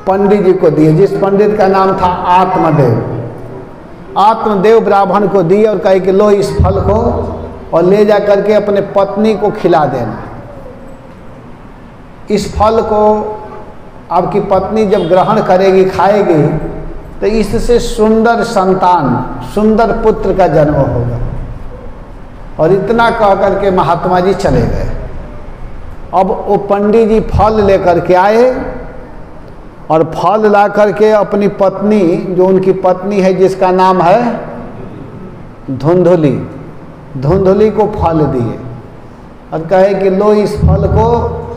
A: पंडित जी को दिए। जिस पंडित का नाम था आत्मदेव। आत्मदेव ब्राह्मण को दिए और कहे कि लो इस फल को और ले जा करके अपने पत्नी को खिला देना। इस फल को आपकी पत्नी जब ग्रहण करेगी, खाएगी तो इससे सुंदर संतान, सुंदर पुत्र का जन्म होगा। और इतना कह करके महात्मा जी चले गए। अब वो पंडित जी फल लेकर के आए और फल ला करके अपनी पत्नी, जो उनकी पत्नी है, जिसका नाम है धुंधुली धुंधुली को फल दिए। और कहे कि लो इस फल को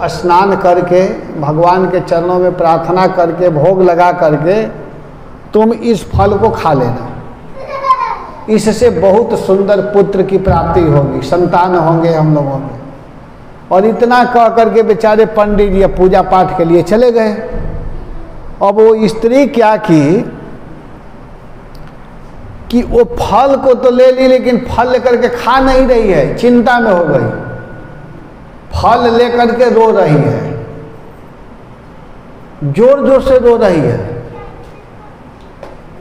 A: स्नान करके, भगवान के चरणों में प्रार्थना करके, भोग लगा करके, तुम इस फल को खा लेना। इससे बहुत सुंदर पुत्र की प्राप्ति होगी, संतान होंगे हम लोगों में। और इतना कह करके बेचारे पंडित जी पूजा पाठ के लिए चले गए। अब वो स्त्री क्या की कि वो फल को तो ले ली, लेकिन फल लेकर के खा नहीं रही है, चिंता में हो गई। फल लेकर के रो रही है। ज़ोर ज़ोर से रो रही है।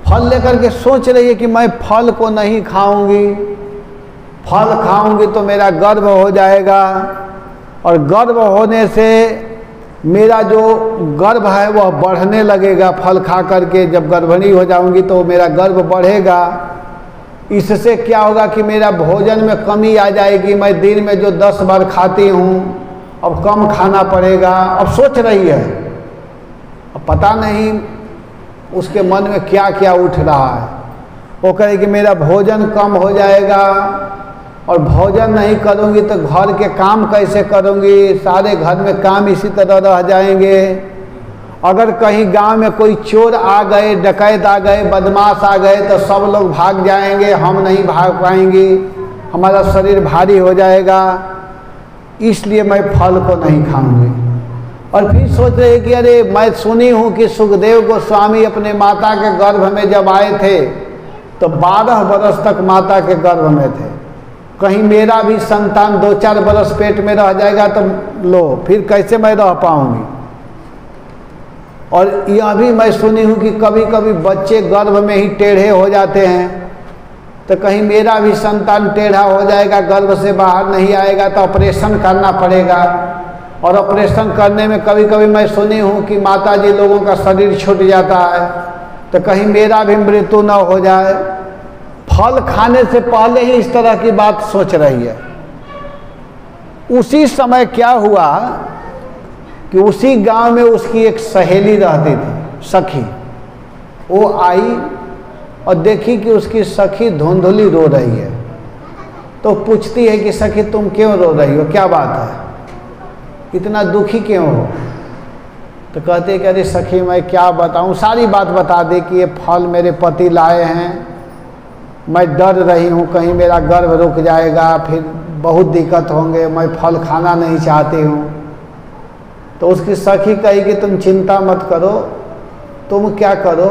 A: फल लेकर के सोच रही है कि मैं फल को नहीं खाऊँगी। फल खाऊँगी तो मेरा गर्व हो जाएगा। और गर्व होने से मेरा जो गर्व है, वह बढ़ने लगेगा। फल खा करके जब गर्भणी हो जाऊँगी तो मेरा गर्व बढ़ेगा। इससे क्या होगा कि मेरा भोजन में कमी आ जाएगी, मैं दिन में जो दस बार खाती हूँ, अब कम खाना पड़ेगा। अब सोच रही है। अब पता नहीं उसके मन में क्या क्या उठ रहा है। वो कहे कि मेरा भोजन कम हो जाएगा और भोजन नहीं करूँगी तो घर के काम कैसे करूँगी? सारे घर में काम इसी तरह रह जाएँगे। अगर कहीं गाँव में कोई चोर आ गए, डकैत आ गए, बदमाश आ गए तो सब लोग भाग जाएँगे, हम नहीं भाग पाएँगे। हमारा शरीर भारी हो जाएगा। इसलिए मैं फल को नहीं खाऊँगी। और फिर सोच रहे कि अरे, मैं सुनी हूँ कि सुखदेव गोस्वामी अपने माता के गर्भ में जब आए थे तो बारह बरस तक माता के गर्भ में थे। कहीं मेरा भी संतान दो चार बरस पेट में रह जाएगा तो लो, फिर कैसे मैं रह पाऊँगी? और यह भी मैं सुनी हूँ कि कभी कभी बच्चे गर्भ में ही टेढ़े हो जाते हैं। तो कहीं मेरा भी संतान टेढ़ा हो जाएगा, गर्भ से बाहर नहीं आएगा तो ऑपरेशन करना पड़ेगा। और ऑपरेशन करने में कभी कभी मैं सुनी हूँ कि माता जी लोगों का शरीर छूट जाता है तो कहीं मेरा भी मृत्यु न हो जाए। फल खाने से पहले ही इस तरह की बात सोच रही है। उसी समय क्या हुआ कि उसी गाँव में उसकी एक सहेली रहती थी, सखी। वो आई और देखी कि उसकी सखी धुंधुली रो रही है। तो पूछती है कि सखी, तुम क्यों रो रही हो? क्या बात है? इतना दुखी क्यों हो? तो कहते कि अरे सखी, मैं क्या बताऊँ? सारी बात बता दे कि ये फल मेरे पति लाए हैं। मैं डर रही हूँ, कहीं मेरा गर्भ रुक जाएगा, फिर बहुत दिक्कत होंगे, मैं फल खाना नहीं चाहती हूँ। तो उसकी सखी कही कि तुम चिंता मत करो, तुम क्या करो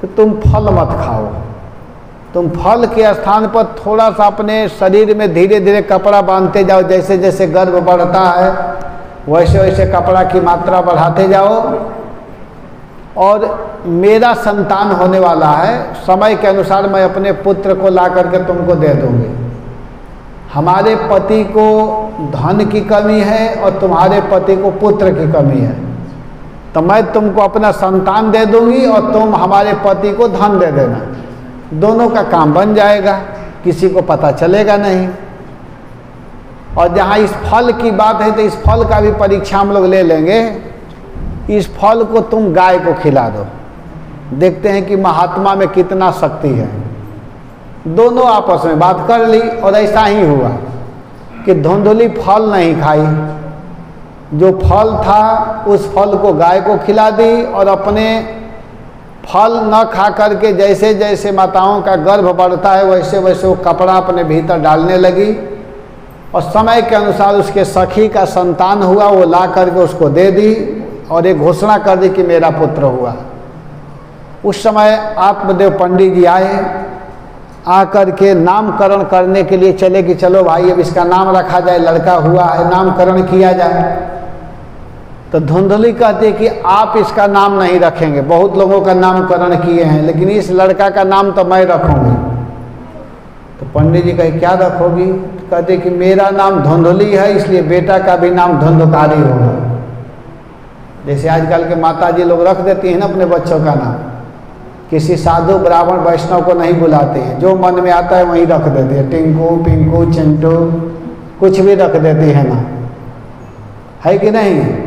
A: कि तुम फल मत खाओ। तुम फल के स्थान पर थोड़ा सा अपने शरीर में धीरे धीरे कपड़ा बांधते जाओ जैसे जैसे गर्भ बढ़ता है वैसे वैसे कपड़ा की मात्रा बढ़ाते जाओ। और मेरा संतान होने वाला है, समय के अनुसार मैं अपने पुत्र को ला करके तुमको दे दूँगी। हमारे पति को धन की कमी है और तुम्हारे पति को पुत्र की कमी है। तो मैं तुमको अपना संतान दे दूँगी और तुम हमारे पति को धन दे देना। दोनों का काम बन जाएगा, किसी को पता चलेगा नहीं। और जहाँ इस फल की बात है तो इस फल का भी परीक्षा हम लोग ले लेंगे। इस फल को तुम गाय को खिला दो। देखते हैं कि महात्मा में कितना शक्ति है। दोनों आपस में बात कर ली और ऐसा ही हुआ कि धुंधली फल नहीं खाई। जो फल था, उस फल को गाय को खिला दी और अपने फल न खा करके जैसे जैसे माताओं का गर्भ बढ़ता है, वैसे वैसे वो कपड़ा अपने भीतर डालने लगी और समय के अनुसार उसके सखी का संतान हुआ, वो ला करके उसको दे दी और एक घोषणा कर दी कि मेरा पुत्र हुआ। उस समय आत्मदेव पंडित जी आए आकर के नामकरण करने के लिए चले कि चलो भाई, अब इसका नाम रखा जाए, लड़का हुआ है, नामकरण किया जाए। तो धुंधली कहते कि आप इसका नाम नहीं रखेंगे। बहुत लोगों का नामकरण किए हैं, लेकिन इस लड़का का नाम तो मैं रखूँगी। तो पंडित जी कहे, क्या रखोगी? कहते कि, मेरा नाम धुंधली है, इसलिए बेटा का भी नाम धुंधकारी होगा। जैसे आजकल के माता जी लोग रख देती हैं ना अपने बच्चों का नाम। किसी साधु ब्राह्मण वैष्णव को नहीं बुलाते हैं। जो मन में आता है वहीं रख देते हैं। टिंकू, पिंकू, चिंटू, कुछ भी रख देते है ना। है कि नहीं?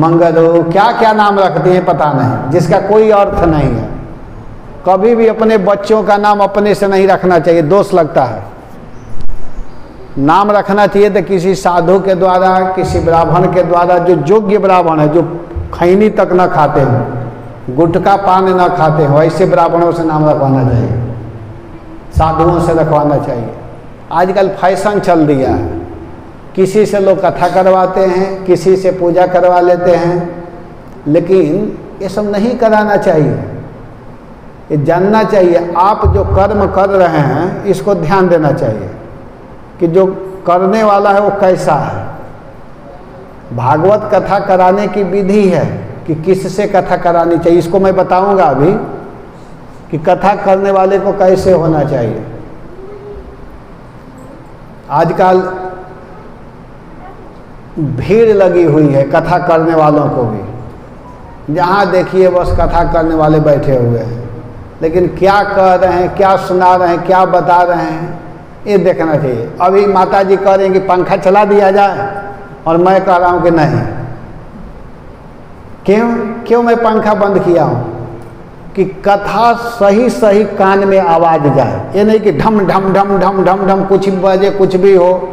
A: मंगलो क्या क्या नाम रखते हैं पता नहीं। जिसका कोई अर्थ नहीं है। कभी भी अपने बच्चों का नाम अपने से नहीं रखना चाहिए, दोष लगता है। नाम रखना चाहिए तो किसी साधु के द्वारा, किसी ब्राह्मण के द्वारा, जो योग्य ब्राह्मण है, जो खैनी तक न खाते हो। गुटखा पान न खाते हो, ऐसे ब्राह्मणों से नाम रखवाना चाहिए। साधुओं से रखवाना चाहिए। आजकल फ़ैशन चल दिया है। किसी से लोग कथा करवाते हैं, किसी से पूजा करवा लेते हैं, लेकिन ये सब नहीं कराना चाहिए। ये जानना चाहिए, आप जो कर्म कर रहे हैं, इसको ध्यान देना चाहिए कि जो करने वाला है वो कैसा है। भागवत कथा कराने की विधि है। कि किससे कथा करानी चाहिए? इसको मैं बताऊँगा अभी कि कथा करने वाले को कैसे होना चाहिए। आजकल भीड़ लगी हुई है कथा करने वालों को भी। जहाँ देखिए बस कथा करने वाले बैठे हुए हैं। लेकिन क्या कह रहे हैं, क्या सुना रहे हैं, क्या बता रहे हैं, ये देखना चाहिए। अभी माता जी कह रहे हैं कि पंखा चला दिया जाए। और मैं कह रहा हूँ कि नहीं। क्यों क्यों मैं पंखा बंद किया हूँ? कि कथा सही सही कान में आवाज़ जाए। ये नहीं कि ढम ढम ढम ढम ढम ढम, कुछ बजे कुछ भी हो।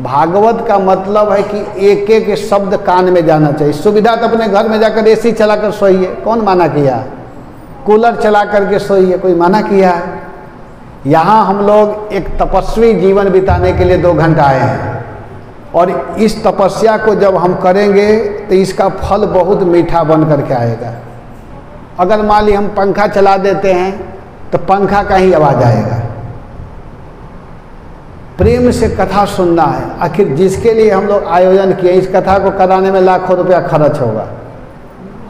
A: भागवत का मतलब है कि एक एक शब्द कान में जाना चाहिए। सुविधा तो अपने घर में जाकर एसी चला कर सोइए कौन माना किया? है कूलर चला करके सोइए कोई माना किया? है यहाँ हम लोग एक तपस्वी जीवन बिताने के लिए दो घंटा आए हैं। और इस तपस्या को जब हम करेंगे तो इसका फल बहुत मीठा बन करके आएगा। अगर मान ली हम पंखा चला देते हैं तो पंखा का ही आवाज़ आएगा। प्रेम से कथा सुनना है। आखिर जिसके लिए हम लोग आयोजन किए, इस कथा को कराने में लाखों रुपया खर्च होगा।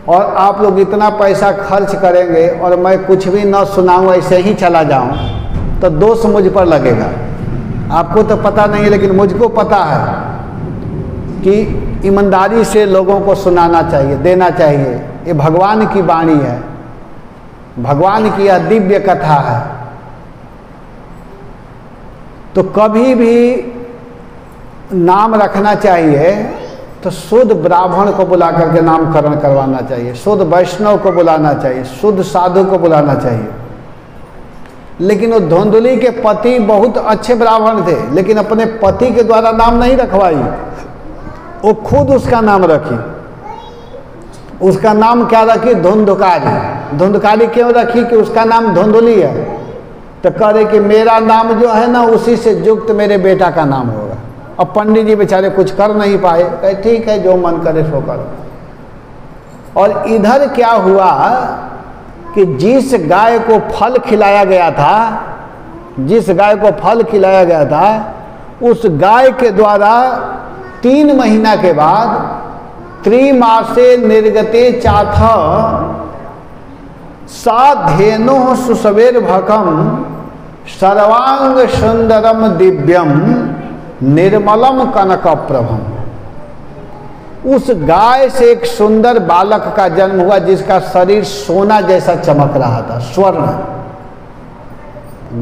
A: और आप लोग इतना पैसा खर्च करेंगे, और मैं कुछ भी न सुनाऊँ, ऐसे ही चला जाऊँ तो दोष मुझ पर लगेगा। आपको तो पता नहीं है लेकिन मुझको पता है। कि ईमानदारी से लोगों को सुनाना चाहिए, देना चाहिए। ये भगवान की वाणी है। भगवान की यह दिव्य कथा है। तो कभी भी नाम रखना चाहिए तो शुद्ध ब्राह्मण को बुला करके नामकरण करवाना चाहिए, शुद्ध वैष्णव को बुलाना चाहिए, शुद्ध साधु को बुलाना चाहिए। लेकिन वो धुंधली के पति बहुत अच्छे ब्राह्मण थे, लेकिन अपने पति के द्वारा नाम नहीं रखवाई। वो खुद उसका नाम रखी। उसका नाम क्या रखी? धुंधकारी। धुंधकारी क्यों रखी कि उसका नाम धुंधली है? तो कह रहे कि मेरा नाम जो है ना, उसी से युक्त मेरे बेटा का नाम होगा। अब पंडित जी बेचारे कुछ कर नहीं पाए। कहे, ठीक है, जो मन करे सो करो। और इधर क्या हुआ कि जिस गाय को फल खिलाया गया था, जिस गाय को फल खिलाया गया था, उस गाय के द्वारा तीन महीना के बाद त्रिमासे निर्गते चाथ साधेनो सुसवेर भकम सर्वांग सुंदरम दिव्यम निर्मलम कनक प्रभम उस गाय से एक सुंदर बालक का जन्म हुआ जिसका शरीर सोना जैसा चमक रहा था, स्वर्ण।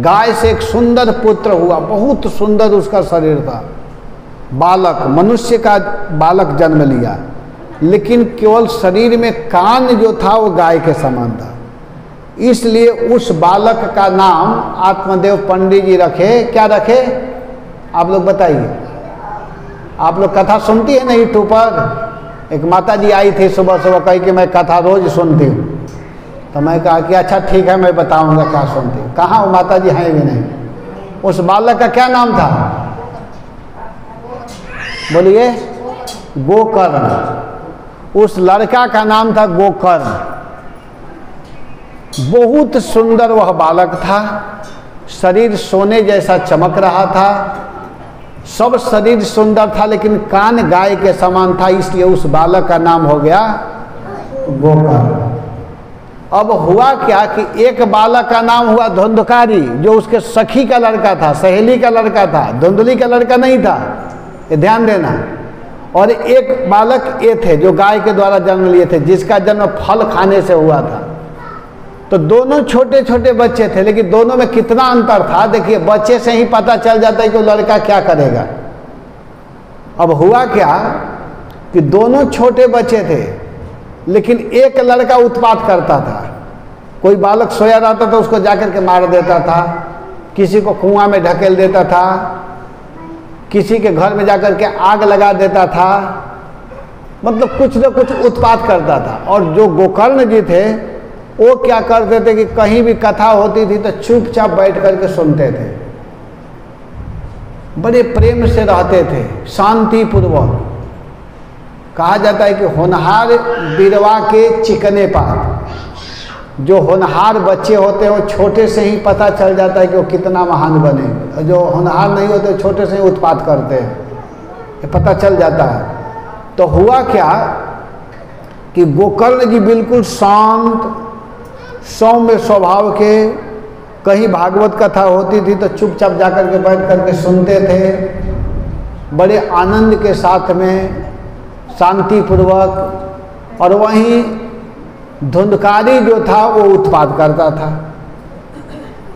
A: गाय से एक सुंदर पुत्र हुआ, बहुत सुंदर उसका शरीर था। बालक, मनुष्य का बालक जन्म लिया। लेकिन केवल शरीर में कान जो था, वो गाय के समान था। इसलिए उस बालक का नाम आत्मदेव पंडित जी रखे। क्या रखे? आप लोग बताइए। आप लोग कथा सुनती है ना यूट्यूब पर एक माता जी आई थी सुबह सुबह, कही कि मैं कथा रोज सुनती हूँ। तो मैं कहा कि अच्छा ठीक है, मैं बताऊँगा क्या सुनती हूँ। कहाँ वो माता जी हैं भी नहीं। उस बालक का क्या नाम था? बोलिए, गोकर्ण। उस लड़का का नाम था गोकर्ण। बहुत सुंदर वह बालक था। शरीर सोने जैसा चमक रहा था। सब शरीर सुंदर था, लेकिन कान गाय के समान था, इसलिए उस बालक का नाम हो गया गोकर्ण। अब हुआ क्या कि एक बालक का नाम हुआ धुंधकारी, जो उसके सखी का लड़का था, सहेली का लड़का था, धुंधली का लड़का नहीं था। ये ध्यान देना। और एक बालक ये थे जो गाय के द्वारा जन्म लिए थे, जिसका जन्म फल खाने से हुआ था। तो दोनों छोटे छोटे बच्चे थे, लेकिन दोनों में कितना अंतर था? देखिए, बच्चे से ही पता चल जाता है कि लड़का क्या करेगा। अब हुआ क्या कि दोनों छोटे बच्चे थे, लेकिन एक लड़का उत्पात करता था। कोई बालक सोया रहता था, उसको जाकर के मार देता था, किसी को कुआँ में ढकेल देता था किसी के घर में जाकर के आग लगा देता था। मतलब कुछ न कुछ उत्पात करता था। और जो गोकर्ण जी थे, वो क्या करते थे कि कहीं भी कथा होती थी तो चुपचाप बैठ करके सुनते थे। बड़े प्रेम से रहते थे शांति पूर्वक कहा जाता है कि होनहार बिरवा के चिकने पात। जो होनहार बच्चे होते हैं, वो छोटे से ही पता चल जाता है कि वो कितना महान बने। जो होनहार नहीं होते, छोटे से ही उत्पात करते हैं। ये पता चल जाता है। तो हुआ क्या कि गोकर्ण जी बिल्कुल शांत, सौम्य स्वभाव के, कहीं भागवत कथा होती थी तो चुपचाप जाकर के बैठ करके सुनते थे। बड़े आनंद के साथ में, शांतिपूर्वक, और वहीं धुंधकारी जो था, वो उत्पाद करता था।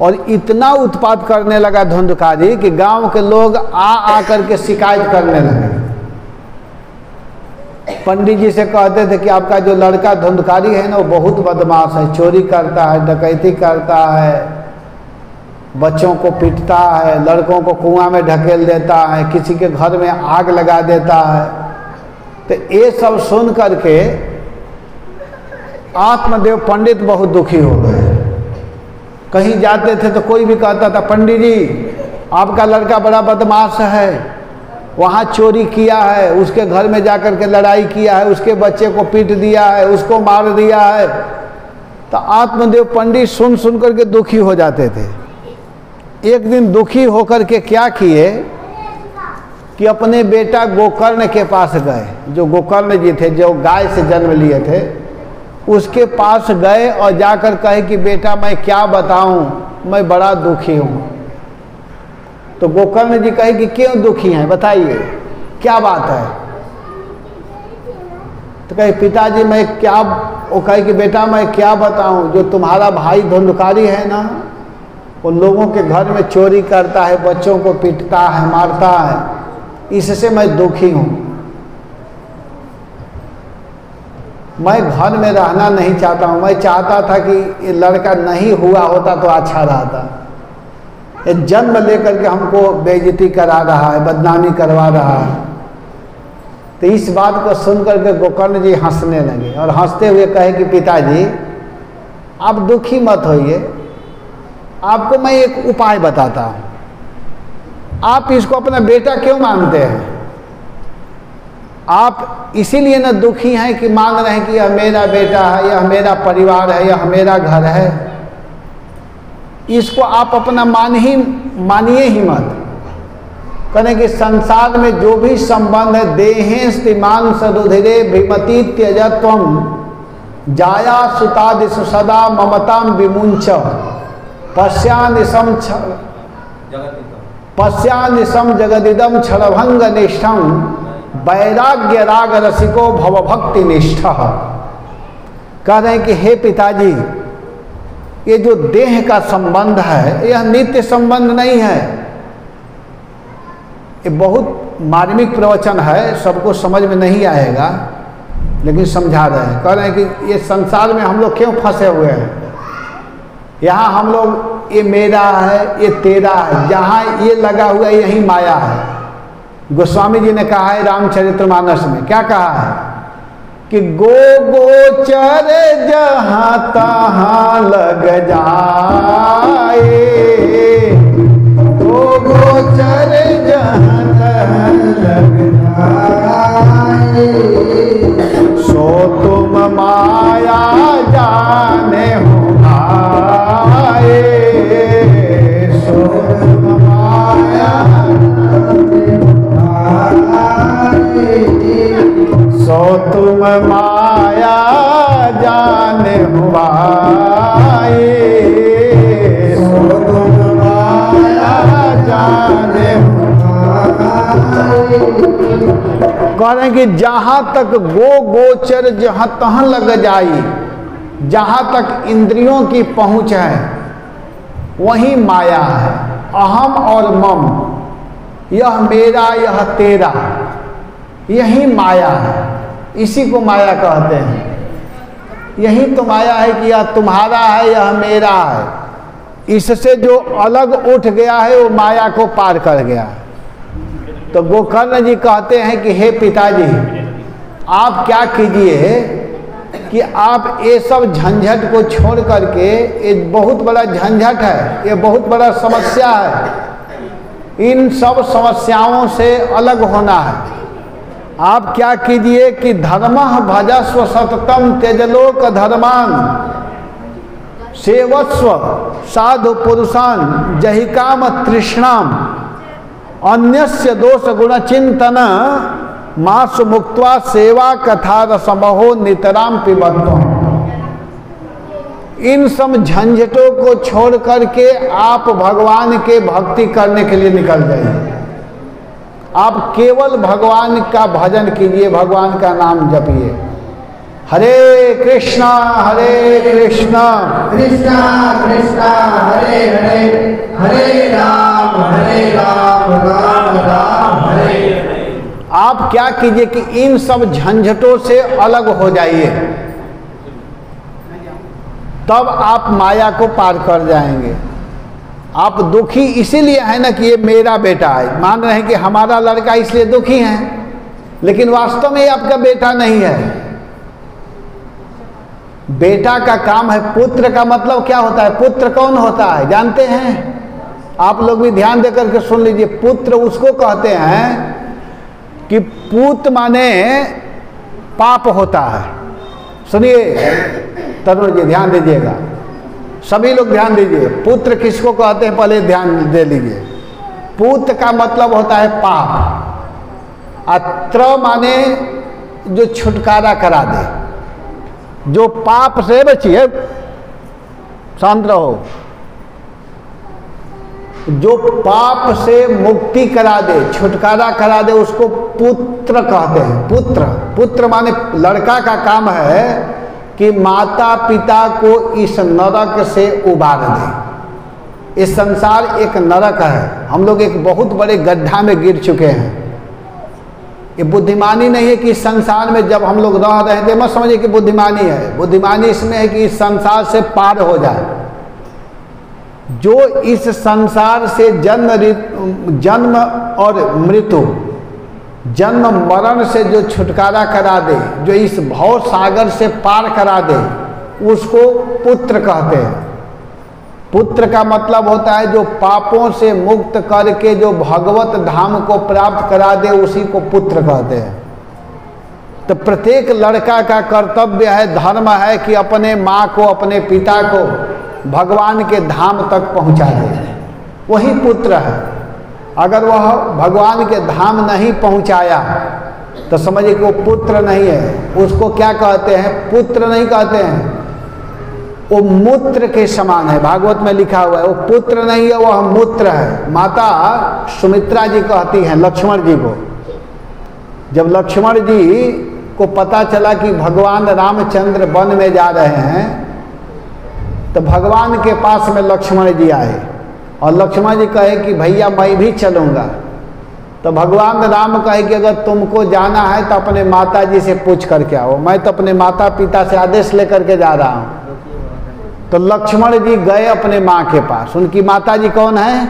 A: और इतना उत्पाद करने लगा धुंधकारी कि गाँव के लोग आ आ करके शिकायत करने लगे। पंडित जी से कहते थे कि आपका जो लड़का धुंधकारी है ना, वो बहुत बदमाश है, चोरी करता है, डकैती करता है, बच्चों को पीटता है, लड़कों को कुआँ में ढकेल देता है, किसी के घर में आग लगा देता है। तो ये सब सुन करके आत्मदेव पंडित बहुत दुखी हो गए। कहीं जाते थे तो कोई भी कहता था, पंडित जी, आपका लड़का बड़ा बदमाश है। वहाँ चोरी किया है, उसके घर में जाकर के लड़ाई किया है, उसके बच्चे को पीट दिया है, उसको मार दिया है। तो आत्मदेव पंडित सुन सुन करके दुखी हो जाते थे। एक दिन दुखी होकर के क्या किए कि अपने बेटा गोकर्ण के पास गए। जो गोकर्ण जी थे, जो गाय से जन्म लिए थे उसके पास गए और जाकर कहे कि, बेटा, मैं क्या बताऊँ? मैं बड़ा दुखी हूँ। तो गोकर्ण जी कहे कि, क्यों दुखी हैं? बताइए, क्या बात है? तो कहे, पिताजी, मैं क्या वो कहे कि, बेटा, मैं क्या बताऊँ? जो तुम्हारा भाई धुंधकारी है ना, वो लोगों के घर में चोरी करता है, बच्चों को पीटता है, मारता है, इससे मैं दुखी हूँ। मैं घर में रहना नहीं चाहता हूँ। मैं चाहता था कि ये लड़का नहीं हुआ होता तो अच्छा रहता। ये जन्म लेकर के हमको बेजती करा रहा है, बदनामी करवा रहा है। तो इस बात को सुन करके गोकर्ण जी हंसने लगे और हँसते हुए कहे कि पिताजी, आप दुखी मत होइए। आपको मैं एक उपाय बताता हूँ। आप इसको अपना बेटा क्यों मानते हैं? आप इसीलिए ना दुखी हैं कि मान रहे हैं कि यह मेरा बेटा है यह मेरा परिवार है यह मेरा घर है। इसको आप अपना मान ही मानिए ही मत। कहें कि संसार में जो भी संबंध है देहे स्तिमान सरुधिरे भीमती त्यजत्वम जाया सुता दिशु सदा ममताम विमुंच पश्यानिशम पश्यानिशम जगदिदम क्षणभंग निष्ठम वैराग्य राग रसिको भवभक्ति निष्ठ। कह रहे हैं कि हे पिताजी, ये जो देह का संबंध है, यह नित्य संबंध नहीं है। ये बहुत मार्मिक प्रवचन है, सबको समझ में नहीं आएगा, लेकिन समझा रहे हैं। कह रहे हैं कि ये संसार में हम लोग क्यों फंसे हुए हैं? यहाँ हम लोग, ये मेरा है, ये तेरा है जहाँ ये लगा हुआ है, यही माया है। गोस्वामी जी ने कहा है रामचरितमानस में। क्या कहा है? कि गो गोचर जहाँ तहाँ लग जाए। गो गोचर जहाँ तहाँ लग जाए। जाने कह रहे हैं कि जहाँ तक गो गोचर जहाँ तहाँ लग जाई, जहाँ तक इंद्रियों की पहुँच है, वही माया है। अहम और मम, यह मेरा, यह तेरा, यही माया है। इसी को माया कहते हैं। यही तो माया है कि यह तुम्हारा है, यह मेरा है। इससे जो अलग उठ गया है, वो माया को पार कर गया। तो गोकर्ण जी कहते हैं कि, हे पिताजी, आप क्या कीजिए कि आप ये सब झंझट को छोड़ करके, ये बहुत बड़ा झंझट है, ये बहुत बड़ा समस्या है। इन सब समस्याओं से अलग होना है। आप क्या कीजिए कि धर्म भजस्व सततम तेजलोक धर्मान। सेवस्व साधु पुरुषान, जहि काम तृष्णाम। अन्यस्य दोष गुण चिंतन, मास मुक्त्वा सेवा कथा रसमहो नितराम पिबत्व। इन सब झंझटों को छोड़ करके आप भगवान के भक्ति करने के लिए निकल जाइए। आप केवल भगवान का भजन कीजिए भगवान का नाम जपिए। हरे कृष्णा हरे कृष्णा।
B: कृष्णा कृष्णा हरे हरे। हरे राम हरे राम राम राम हरे
A: आप क्या कीजिए कि इन सब झंझटों से अलग हो जाइए। तब आप माया को पार कर जाएँगे। आप दुखी इसीलिए है ना कि ये मेरा बेटा है। मान रहे हैं कि हमारा लड़का इसलिए दुखी है, लेकिन वास्तव में ये आपका बेटा नहीं है। बेटा का काम है पुत्र का मतलब क्या होता है? पुत्र कौन होता है? जानते हैं? आप लोग भी ध्यान देकर के सुन लीजिए। पुत्र उसको कहते हैं कि पूत माने पाप होता है। सुनिए, तरुण जी, ध्यान दीजिएगा। सभी लोग ध्यान दीजिए, पुत्र किसको कहते हैं? पहले ध्यान दे लीजिए। पुत्र का मतलब होता है पाप। अत्र माने जो छुटकारा करा दे। जो पाप से बचिए, शांत रहो। जो पाप से मुक्ति करा दे, छुटकारा करा दे, उसको पुत्र कहते हैं। पुत्र। पुत्र माने लड़का का काम है कि माता पिता को इस नरक से उबार दे। इस संसार एक नरक है। हम लोग एक बहुत बड़े गड्ढा में गिर चुके हैं। ये बुद्धिमानी नहीं है कि संसार में जब हम लोग रह रहे थे, मत समझिए कि बुद्धिमानी है। बुद्धिमानी इसमें है कि इस संसार से पार हो जाए। जो इस संसार से जन्म जन्म और मृत्यु जन्म मरण से जो छुटकारा करा दे, जो इस भव सागर से पार करा दे, उसको पुत्र कहते हैं। पुत्र का मतलब होता है जो पापों से मुक्त करके जो भगवत धाम को प्राप्त करा दे, उसी को पुत्र कहते हैं। तो प्रत्येक लड़का का कर्तव्य है, धर्म है कि अपने माँ को, अपने पिता को भगवान के धाम तक पहुँचा दे। वही पुत्र है। अगर वह भगवान के धाम नहीं पहुँचाया तो समझिए कि वो पुत्र नहीं है। उसको क्या कहते हैं? पुत्र नहीं कहते हैं। वो मूत्र के समान है। भागवत में लिखा हुआ है, वो पुत्र नहीं है, वह मूत्र है। माता सुमित्रा जी कहती हैं, लक्ष्मण जी को। जब लक्ष्मण जी को पता चला कि भगवान रामचंद्र वन में जा रहे हैं तो भगवान के पास में लक्ष्मण जी आए। और लक्ष्मण जी कहे कि भैया मैं भी चलूँगा। तो भगवान राम कहे कि अगर तुमको जाना है तो अपने माता जी से पूछ करके आओ। मैं तो अपने माता पिता से आदेश लेकर के जा रहा हूँ। तो लक्ष्मण जी गए अपने माँ के पास। उनकी माता जी कौन है?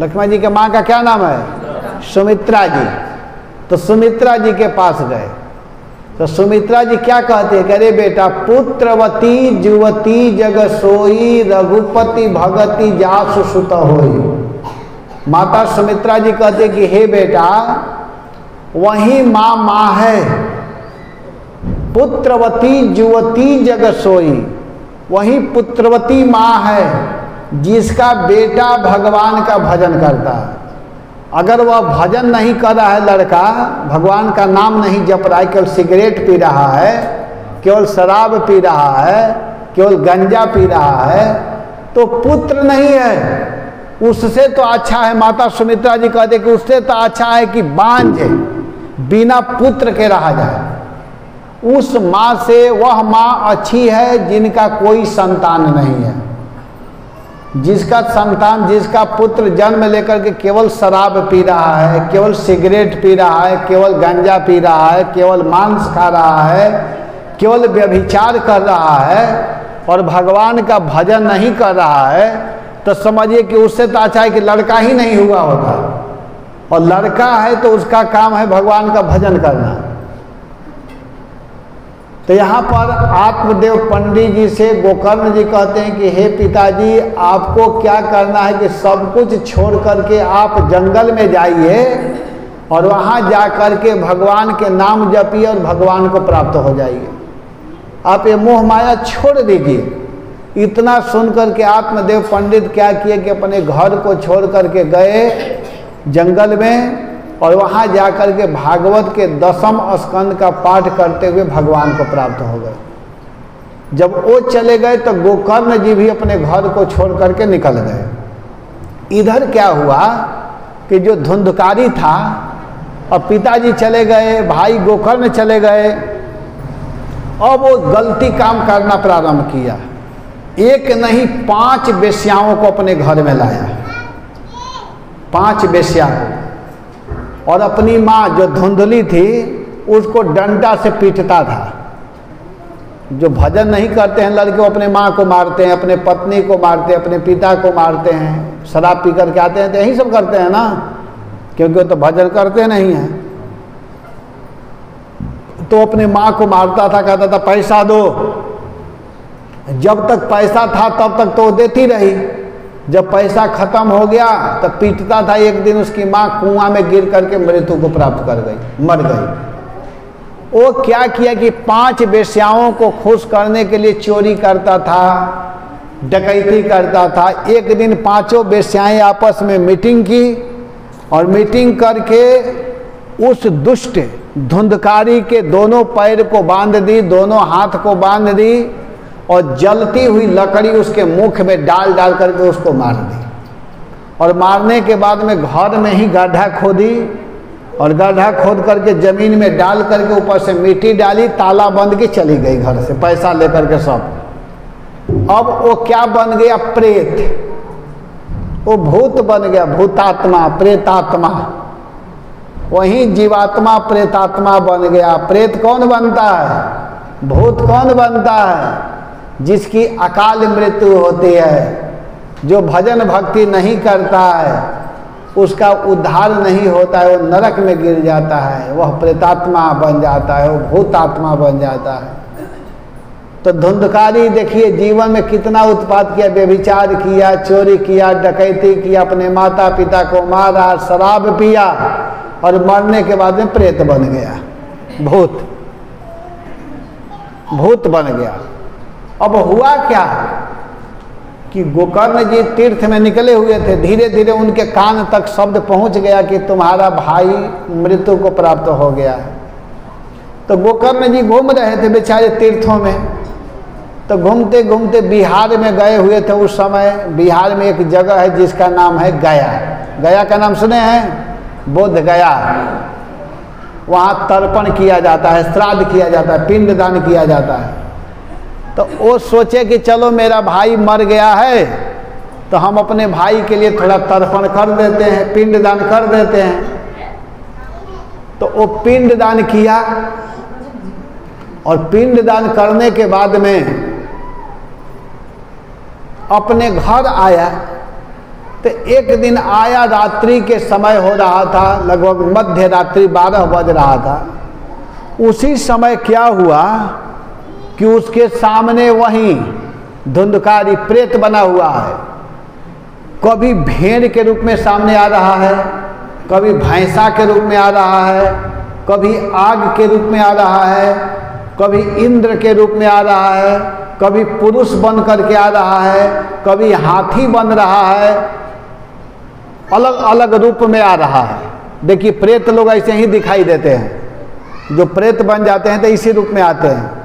A: लक्ष्मण जी के माँ का क्या नाम है? सुमित्रा जी। तो सुमित्रा जी के पास गए। तो सुमित्रा जी क्या कहते हैं? अरे बेटा, पुत्रवती जुवती जग सोई रघुपति भगति जासु सुत होई। माता सुमित्रा जी कहते कि, हे बेटा, वही माँ माँ है। पुत्रवती जुवती जग सोई वही पुत्रवती माँ है, जिसका बेटा भगवान का भजन करता है। अगर वह भजन नहीं कर रहा है लड़का, भगवान का नाम नहीं जप रहा है, केवल सिगरेट पी रहा है, केवल शराब पी रहा है, केवल गंजा पी रहा है तो पुत्र नहीं है। उससे तो अच्छा है, माता सुमित्रा जी कहते कि उससे तो अच्छा है कि बांझ बिना पुत्र के रहा जाए। उस माँ से वह माँ अच्छी है, जिनका कोई संतान नहीं है। जिसका संतान, जिसका पुत्र जन्म लेकर के केवल शराब पी रहा है, केवल सिगरेट पी रहा है, केवल गांजा पी रहा है, केवल मांस खा रहा है, केवल व्यभिचार कर रहा है और भगवान का भजन नहीं कर रहा है तो समझिए कि उससे तो अच्छा है कि लड़का ही नहीं हुआ होता और लड़का है तो उसका काम है भगवान का भजन करना। तो यहाँ पर आत्मदेव पंडित जी से गोकर्ण जी कहते हैं कि, हे पिताजी, आपको क्या करना है कि सब कुछ छोड़ करके आप जंगल में जाइए और वहाँ जा कर के भगवान के नाम जपिए और भगवान को प्राप्त हो जाइए। आप ये मोह माया छोड़ दीजिए। इतना सुन कर के आत्मदेव पंडित क्या किए कि अपने घर को छोड़ करके गए जंगल में और वहाँ जाकर के भागवत के दसम स्कंद का पाठ करते हुए भगवान को प्राप्त हो गए। जब वो चले गए तो गोकर्ण जी भी अपने घर को छोड़ करके निकल गए। इधर क्या हुआ कि जो धुंधकारी था और पिताजी चले गए, भाई गोकर्ण चले गए। अब वो गलती काम करना प्रारंभ किया। एक नहीं, पाँच बेस्याओं को अपने घर में लाया। पाँच बेस्या को। और अपनी माँ जो धुंधली थी, उसको डंडा से पीटता था। जो भजन नहीं करते हैं, लड़के अपने माँ को मारते हैं, अपने पत्नी को मारते हैं, अपने पिता को मारते हैं, शराब पी करके आते हैं तो यही सब करते हैं ना? क्योंकि वो तो भजन करते नहीं हैं। तो अपने माँ को मारता था, कहता था, पैसा दो। जब तक पैसा था, तब तक तो देती रही। जब पैसा खत्म हो गया, तब पीटता था एक दिन उसकी माँ कुआँ में गिर करके मृत्यु को प्राप्त कर गई, मर गई। वो क्या किया कि पाँच बेस्याओं को खुश करने के लिए चोरी करता था, डकैती करता था। एक दिन पाँचों बेस्याएँ आपस में मीटिंग की और मीटिंग करके उस दुष्ट, धुंधकारी के दोनों पैर को बाँध दी, दोनों हाथ को बाँध दी और जलती हुई लकड़ी उसके मुख में डाल डाल करके उसको मार दी। और मारने के बाद में घर में ही गड्ढा खोदी और गड्ढा खोद करके ज़मीन में डाल करके ऊपर से मिट्टी डाली, ताला बंद के चली गई घर से, पैसा लेकर के सब। अब वो क्या बन गया? प्रेत। वो भूत बन गया, भूतात्मा, प्रेतात्मा। वही जीवात्मा, प्रेतात्मा बन गया। प्रेत कौन बनता है? भूत कौन बनता है? जिसकी अकाल मृत्यु होती है, जो भजन भक्ति नहीं करता है, उसका उद्धार नहीं होता है, वो नरक में गिर जाता है, वह प्रेतात्मा बन जाता है, वो भूतात्मा बन जाता है। तो धुंधकारी देखिए, जीवन में कितना उत्पाद किया, व्यभिचार किया, चोरी किया, डकैती किया, अपने माता पिता को मारा, शराब पिया, और मरने के बाद में प्रेत बन गया, भूत। भूत बन गया। अब हुआ क्या कि गोकर्ण जी तीर्थ में निकले हुए थे धीरे धीरे उनके कान तक शब्द पहुँच गया कि तुम्हारा भाई मृत्यु को प्राप्त हो गया। है तो गोकर्ण जी घूम रहे थे बेचारे तीर्थों में। तो घूमते घूमते बिहार में गए हुए थे उस समय। बिहार में एक जगह है जिसका नाम है गया। गया का नाम सुने हैं? बोध गया। वहाँ तर्पण किया जाता है, श्राद्ध किया जाता है, पिंडदान किया जाता है। तो वो सोचे कि चलो मेरा भाई मर गया है तो हम अपने भाई के लिए थोड़ा तर्पण कर देते हैं, पिंडदान कर देते हैं। तो वो पिंडदान किया और पिंडदान करने के बाद में अपने घर आया। तो एक दिन आया, रात्रि के समय हो रहा था, लगभग मध्य रात्रि बारह बज रहा था। उसी समय क्या हुआ कि उसके सामने वहीं धुंधकारी प्रेत बना हुआ है। कभी भेड़ के रूप में सामने आ रहा है, कभी भैंसा के रूप में आ रहा है, कभी आग के रूप में आ रहा है, कभी इंद्र के रूप में आ रहा है, कभी पुरुष बन करके आ रहा है, कभी हाथी बन रहा है अलग अलग रूप में आ रहा है। देखिए, प्रेत लोग ऐसे ही दिखाई देते हैं। जो प्रेत बन जाते हैं तो इसी रूप में आते हैं।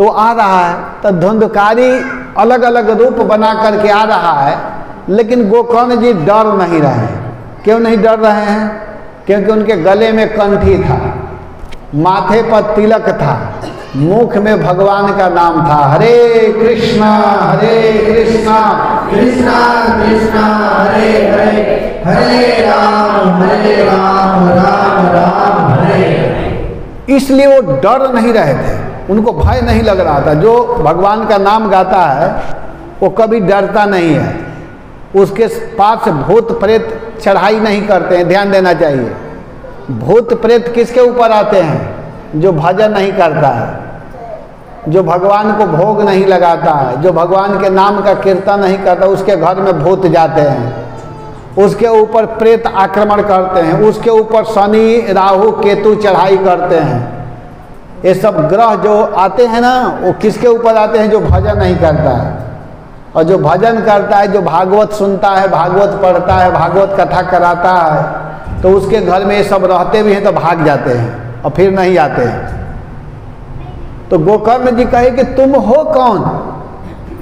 A: तो आ रहा है। तो धुंधकारी अलग अलग रूप बना करके आ रहा है। लेकिन गोकर्ण जी डर नहीं रहे क्यों नहीं डर रहे हैं? क्योंकि उनके गले में कंठी था, माथे पर तिलक था, मुख में भगवान का नाम था। हरे कृष्णा हरे कृष्णा
B: कृष्णा कृष्णा, हरे हरे हरे राम हरे राम राम राम हरे।
A: इसलिए वो डर नहीं रहे थे। उनको भय नहीं लग रहा था। जो भगवान का नाम गाता है, वो कभी डरता नहीं है। उसके पास भूत प्रेत चढ़ाई नहीं करते हैं, ध्यान देना चाहिए। भूत प्रेत किसके ऊपर आते हैं? जो भजन नहीं करता है। जो भगवान को भोग नहीं लगाता है, जो भगवान के नाम का कीर्तन नहीं करता, उसके घर में भूत जाते हैं। उसके ऊपर प्रेत आक्रमण करते हैं। उसके ऊपर शनि, राहु, केतु चढ़ाई करते हैं। ये सब ग्रह जो आते हैं ना, वो किसके ऊपर आते हैं जो भजन नहीं करता है? और जो भजन करता है, जो भागवत सुनता है, भागवत पढ़ता है, भागवत कथा कराता है तो उसके घर में ये सब रहते भी हैं तो भाग जाते हैं और फिर नहीं आते हैं। तो गोकर्ण जी कहे कि तुम हो कौन?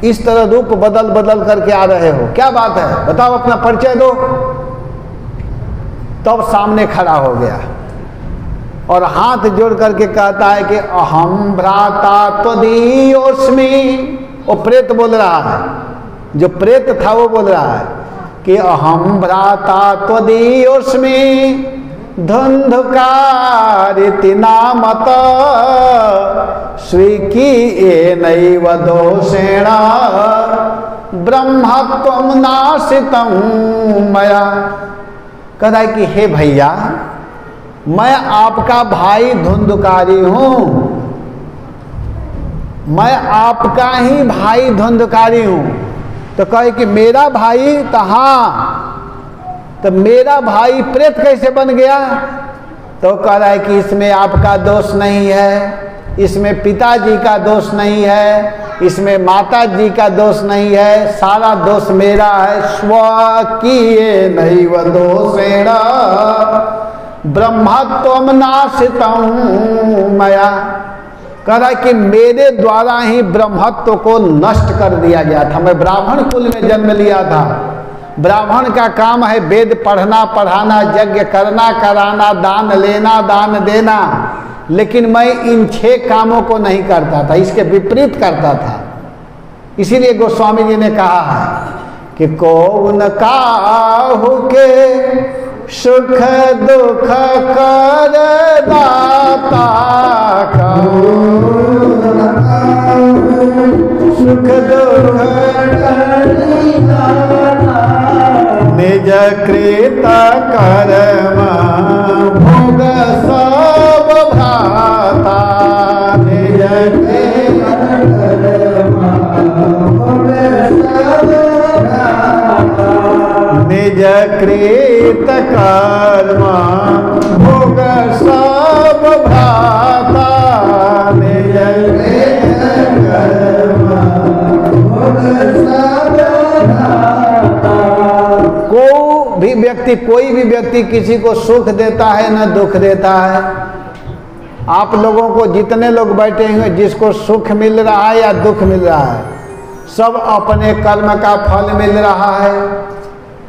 A: इस तरह रूप बदल बदल करके आ रहे हो। क्या बात है? बताओ, अपना परिचय दो। तब तो सामने खड़ा हो गया। और हाथ जोड़ करके कहता है कि अहम भ्राता त्वदीयोस्मि वो प्रेत बोल रहा है। जो प्रेत था वो बोल रहा है कि अहम भ्राता त्वदीयोस्मि धुंधकारिति नामत। स्वीकीये नैव दोषेण। ब्रह्मत्वम नाशितम मया। है कि हे भैया मैं आपका भाई धुंधकारी हूँ। मैं आपका ही भाई धुंधकारी हूँ। तो कहे कि मेरा भाई तो हाँ तो मेरा भाई प्रेत कैसे बन गया? तो कह रहा है कि इसमें आपका दोष नहीं है, इसमें पिताजी का दोष नहीं है, इसमें माता जी का दोष नहीं है, सारा दोष मेरा है स्वकीय नहीं व दोषेण ब्रह्मत्व नाशितम मया। कह रहा है कि मेरे द्वारा ही ब्रह्मत्व को नष्ट कर दिया गया था। मैं ब्राह्मण कुल में जन्म लिया था। ब्राह्मण का काम है वेद पढ़ना, पढ़ाना, यज्ञ करना, कराना, दान लेना, दान देना। लेकिन मैं इन छह कामों को नहीं करता था, इसके विपरीत करता था। इसीलिए गोस्वामी जी ने कहा है कि कौन काहू के सुख दुख कर दाता सुख दुख निज कृत कर्म भोग सब भ्राता। निज कृत कर्म भोग सब भ्राता निज। को भी व्यक्ति, कोई भी व्यक्ति किसी को सुख देता है, न दुख देता है। आप लोगों को जितने लोग बैठे हुए जिसको सुख मिल रहा है या दुख मिल रहा है, सब अपने कर्म का फल मिल रहा है।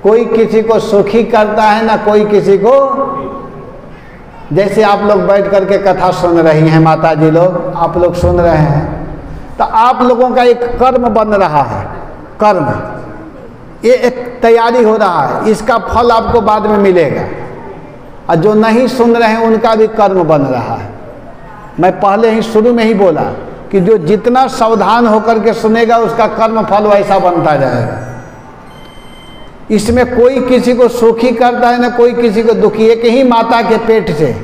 A: कोई किसी को सुखी करता है ना कोई किसी को जैसे आप लोग बैठ करके कथा सुन रही हैं माता जी लोग, आप लोग सुन रहे हैं। तो आप लोगों का एक कर्म बन रहा है, कर्म। ये एक तैयारी हो रहा है, इसका फल आपको बाद में मिलेगा। और जो नहीं सुन रहे हैं, उनका भी कर्म बन रहा है। मैं पहले ही शुरू में ही बोला कि जो जितना सावधान होकर के सुनेगा, उसका कर्म फल वैसा बनता जाएगा। इसमें कोई किसी को सुखी करता है ना कोई किसी को दुखी। एक ही माता के पेट से,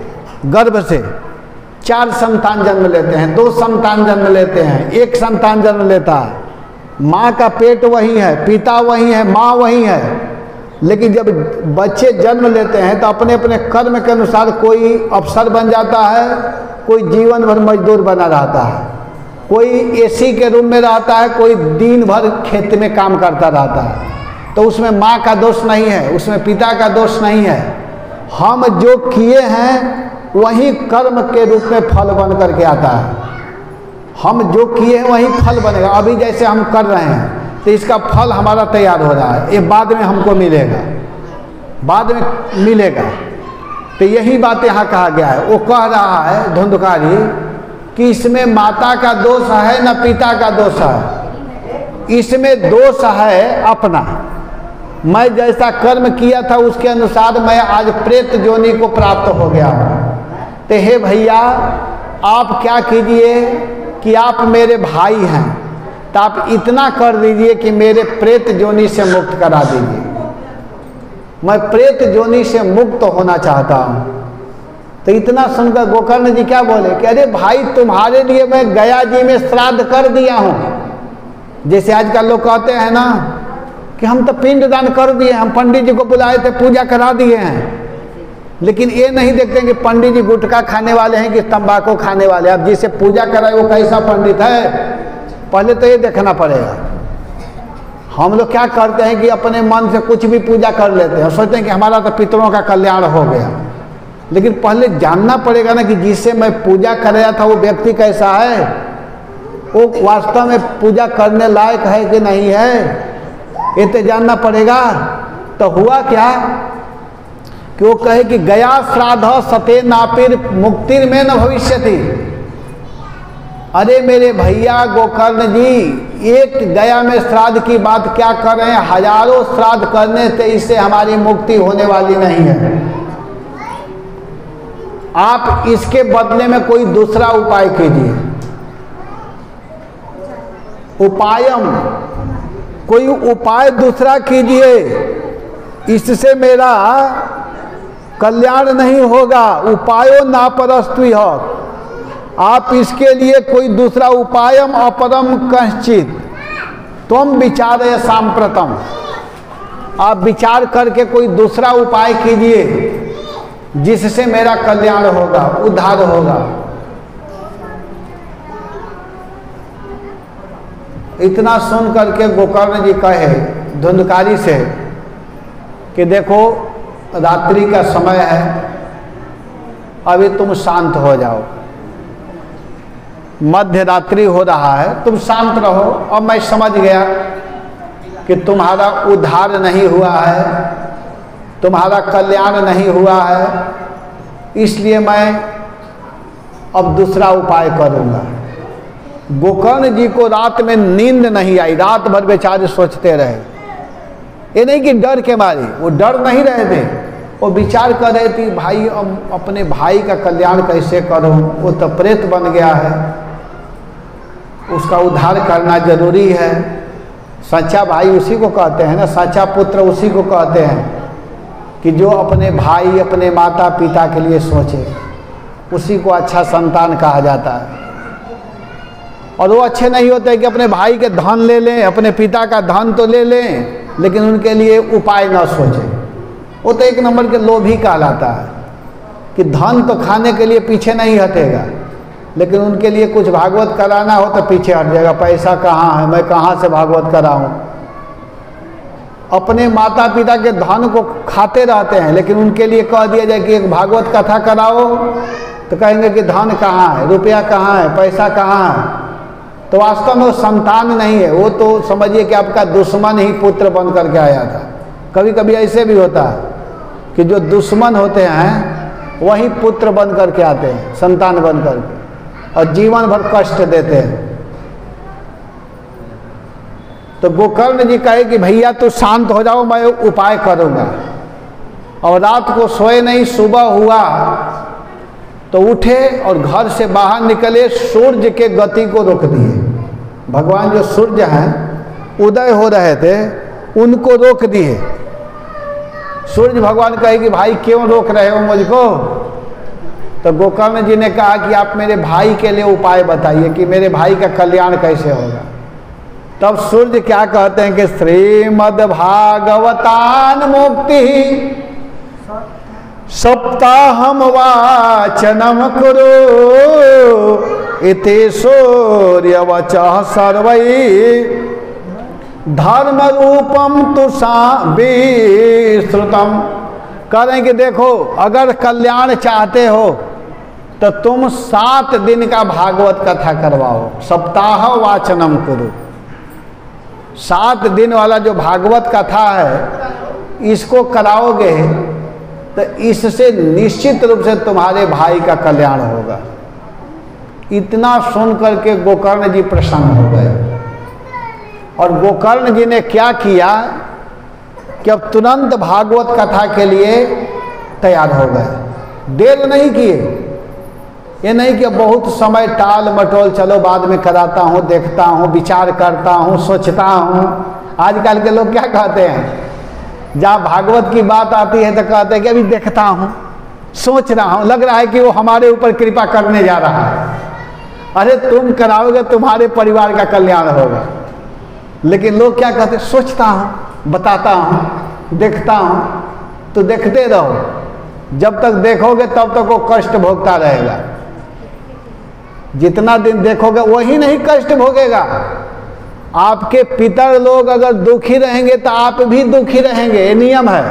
A: गर्भ से चार संतान जन्म लेते हैं, दो संतान जन्म लेते हैं, एक संतान जन्म लेता है। माँ का पेट वही है, पिता वही है, माँ वही है। लेकिन जब बच्चे जन्म लेते हैं तो अपने अपने कर्म के अनुसार कोई अफसर बन जाता है, कोई जीवन भर मजदूर बना रहता है। कोई एसी के रूम में रहता है, कोई दिन भर खेत में काम करता रहता है। तो उसमें माँ का दोष नहीं है, उसमें पिता का दोष नहीं है। हम जो किए हैं, वही कर्म के रूप में फल बन करके आता है। हम जो किए हैं, वही फल बनेगा। अभी जैसे हम कर रहे हैं तो इसका फल हमारा तैयार हो रहा है। ये बाद में हमको मिलेगा। बाद में मिलेगा। तो यही बात यहाँ कहा गया है। वो कह रहा है, धुंधकारी, कि इसमें माता का दोष है, न पिता का दोष है। इसमें दोष है अपना। मैं जैसा कर्म किया था उसके अनुसार मैं आज प्रेत जोनी को प्राप्त हो गया तो हे भैया, आप क्या कीजिए कि आप मेरे भाई हैं तो आप इतना कर दीजिए कि मेरे प्रेत जोनी से मुक्त करा दीजिए। मैं प्रेत जोनी से मुक्त होना चाहता हूँ। तो इतना सुनकर गोकर्ण जी क्या बोले कि अरे भाई, तुम्हारे लिए मैं गया जी में श्राद्ध कर दिया हूँ। जैसे आजकल लोग कहते हैं ना कि हम तो पिंड दान कर दिए, हम पंडित जी को बुलाए थे, पूजा करा दिए हैं। लेकिन ये नहीं देखते कि पंडित जी गुटखा खाने वाले हैं कि तंबाकू खाने वाले अब जिसे पूजा कराए, वो कैसा पंडित है? पहले तो ये देखना पड़ेगा। हम लोग क्या करते हैं कि अपने मन से कुछ भी पूजा कर लेते हैं। सोचते हैं कि हमारा तो पितरों का कल्याण हो गया। लेकिन पहले जानना पड़ेगा ना कि जिससे मैं पूजा कर रहा था, वो व्यक्ति कैसा है? वो वास्तव में पूजा करने लायक है कि नहीं है? ये तो जानना पड़ेगा। तो हुआ क्या? कि वो कहे कि गया श्राद्ध सते नापिर, मुक्तिर में न भविष्य अरे मेरे भैया गोकर्ण जी, एक गया में श्राद्ध की बात क्या कर रहे हैं? हज़ारों श्राद्ध करने से इससे हमारी मुक्ति होने वाली नहीं है। आप इसके बदले में कोई दूसरा उपाय कीजिए। उपायम। कोई उपाय दूसरा कीजिए। इससे मेरा कल्याण नहीं होगा। उपायो नापरस्तु आप इसके लिए कोई दूसरा उपायम अपरम कश्चित। तुम विचार सांप्रतम। आप विचार करके कोई दूसरा उपाय कीजिए, जिससे मेरा कल्याण होगा, उद्धार होगा। इतना सुन करके गोकर्ण जी कहे धुंधकारी से कि देखो, रात्रि का समय है, अभी तुम शांत हो जाओ। मध्य रात्रि हो रहा है, तुम शांत रहो। और मैं समझ गया कि तुम्हारा उद्धार नहीं हुआ है, तुम्हारा कल्याण नहीं हुआ है, इसलिए मैं अब दूसरा उपाय करूँगा। गोकर्ण जी को रात में नींद नहीं आई, रात भर बेचारे सोचते रहे। ये नहीं कि डर के मारे, वो डर नहीं रहे थे। वो विचार कर रहे थे, भाई, अब अपने भाई का कल्याण कैसे करूँ? वो तो प्रेत बन गया है। उसका उद्धार करना ज़रूरी है। सच्चा भाई उसी को कहते हैं ना, सच्चा पुत्र उसी को कहते हैं कि जो अपने भाई, अपने माता पिता के लिए सोचे, उसी को अच्छा संतान कहा जाता है। और वो अच्छे नहीं होते कि अपने भाई के धन ले लें, अपने पिता का धन तो ले लें, लेकिन उनके लिए उपाय न सोचें। वो तो एक नंबर के लोभ ही कहलाता है कि धन तो खाने के लिए पीछे नहीं हटेगा, लेकिन उनके लिए कुछ भागवत कराना हो तो पीछे हट जाएगा। पैसा कहाँ है? मैं कहाँ से भागवत कराऊँ? अपने माता पिता के धन को खाते रहते हैं, लेकिन उनके लिए कह दिया जाए कि एक भागवत कथा कराओ तो कहेंगे कि धन कहाँ है? रुपया कहाँ है? पैसा कहाँ है? तो वास्तव में वो संतान नहीं है, वो तो समझिए कि आपका दुश्मन ही पुत्र बन करके आया था। कभी कभी ऐसे भी होता है कि जो दुश्मन होते हैं, वही पुत्र बन करके आते हैं, संतान बन करके और जीवन भर कष्ट देते हैं। तो गोकर्ण जी कहे कि भैया, तू शांत हो जाओ, मैं उपाय करूँगा। और रात को सोए नहीं, सुबह हुआ तो उठे और घर से बाहर निकले सूर्य के गति को रोक दिए। भगवान जो सूर्य हैं, उदय हो रहे थे, उनको रोक दिए। सूर्य भगवान कहे कि, भाई, क्यों रोक रहे हो मुझको? तो गोकर्ण जी ने कहा कि, आप मेरे भाई के लिए उपाय बताइए कि मेरे भाई का कल्याण कैसे होगा? तब सूर्य क्या कहते हैं कि, श्रीमद भागवतान मुक्ति सप्ताहम वाचनम कुरु। इति सूर्य वच सर्व धर्म रूपम तुषा विश्रुतम हैं कि देखो, अगर कल्याण चाहते हो तो तुम सात दिन का भागवत कथा करवाओ, सप्ताह वाचनम करो। सात दिन वाला जो भागवत कथा है, इसको कराओगे तो इससे निश्चित रूप से तुम्हारे भाई का कल्याण होगा। इतना सुन करके गोकर्ण जी प्रसन्न हो गए। और गोकर्ण जी ने क्या किया कि अब तुरंत भागवत कथा के लिए तैयार हो गए। देर नहीं किए। ये नहीं कि बहुत समय टाल मटोल, चलो बाद में कराता हूँ, देखता हूँ, विचार करता हूँ, सोचता हूँ। आजकल के लोग क्या कहते हैं? जहाँ भागवत की बात आती है तो कहते हैं कि अभी देखता हूँ, सोच रहा हूँ, लग रहा है कि वो हमारे ऊपर कृपा करने जा रहा है। अरे तुम कराओगे, तुम्हारे परिवार का कल्याण होगा। लेकिन लोग क्या कहते सोचता हूँ, बताता हूँ, देखता हूँ तो देखते रहो। जब तक देखोगे, तब तक वो कष्ट भोगता रहेगा। जितना दिन देखोगे, वही नहीं कष्ट भोगेगा। आपके पितर लोग अगर दुखी रहेंगे तो आप भी दुखी रहेंगे। ये नियम है।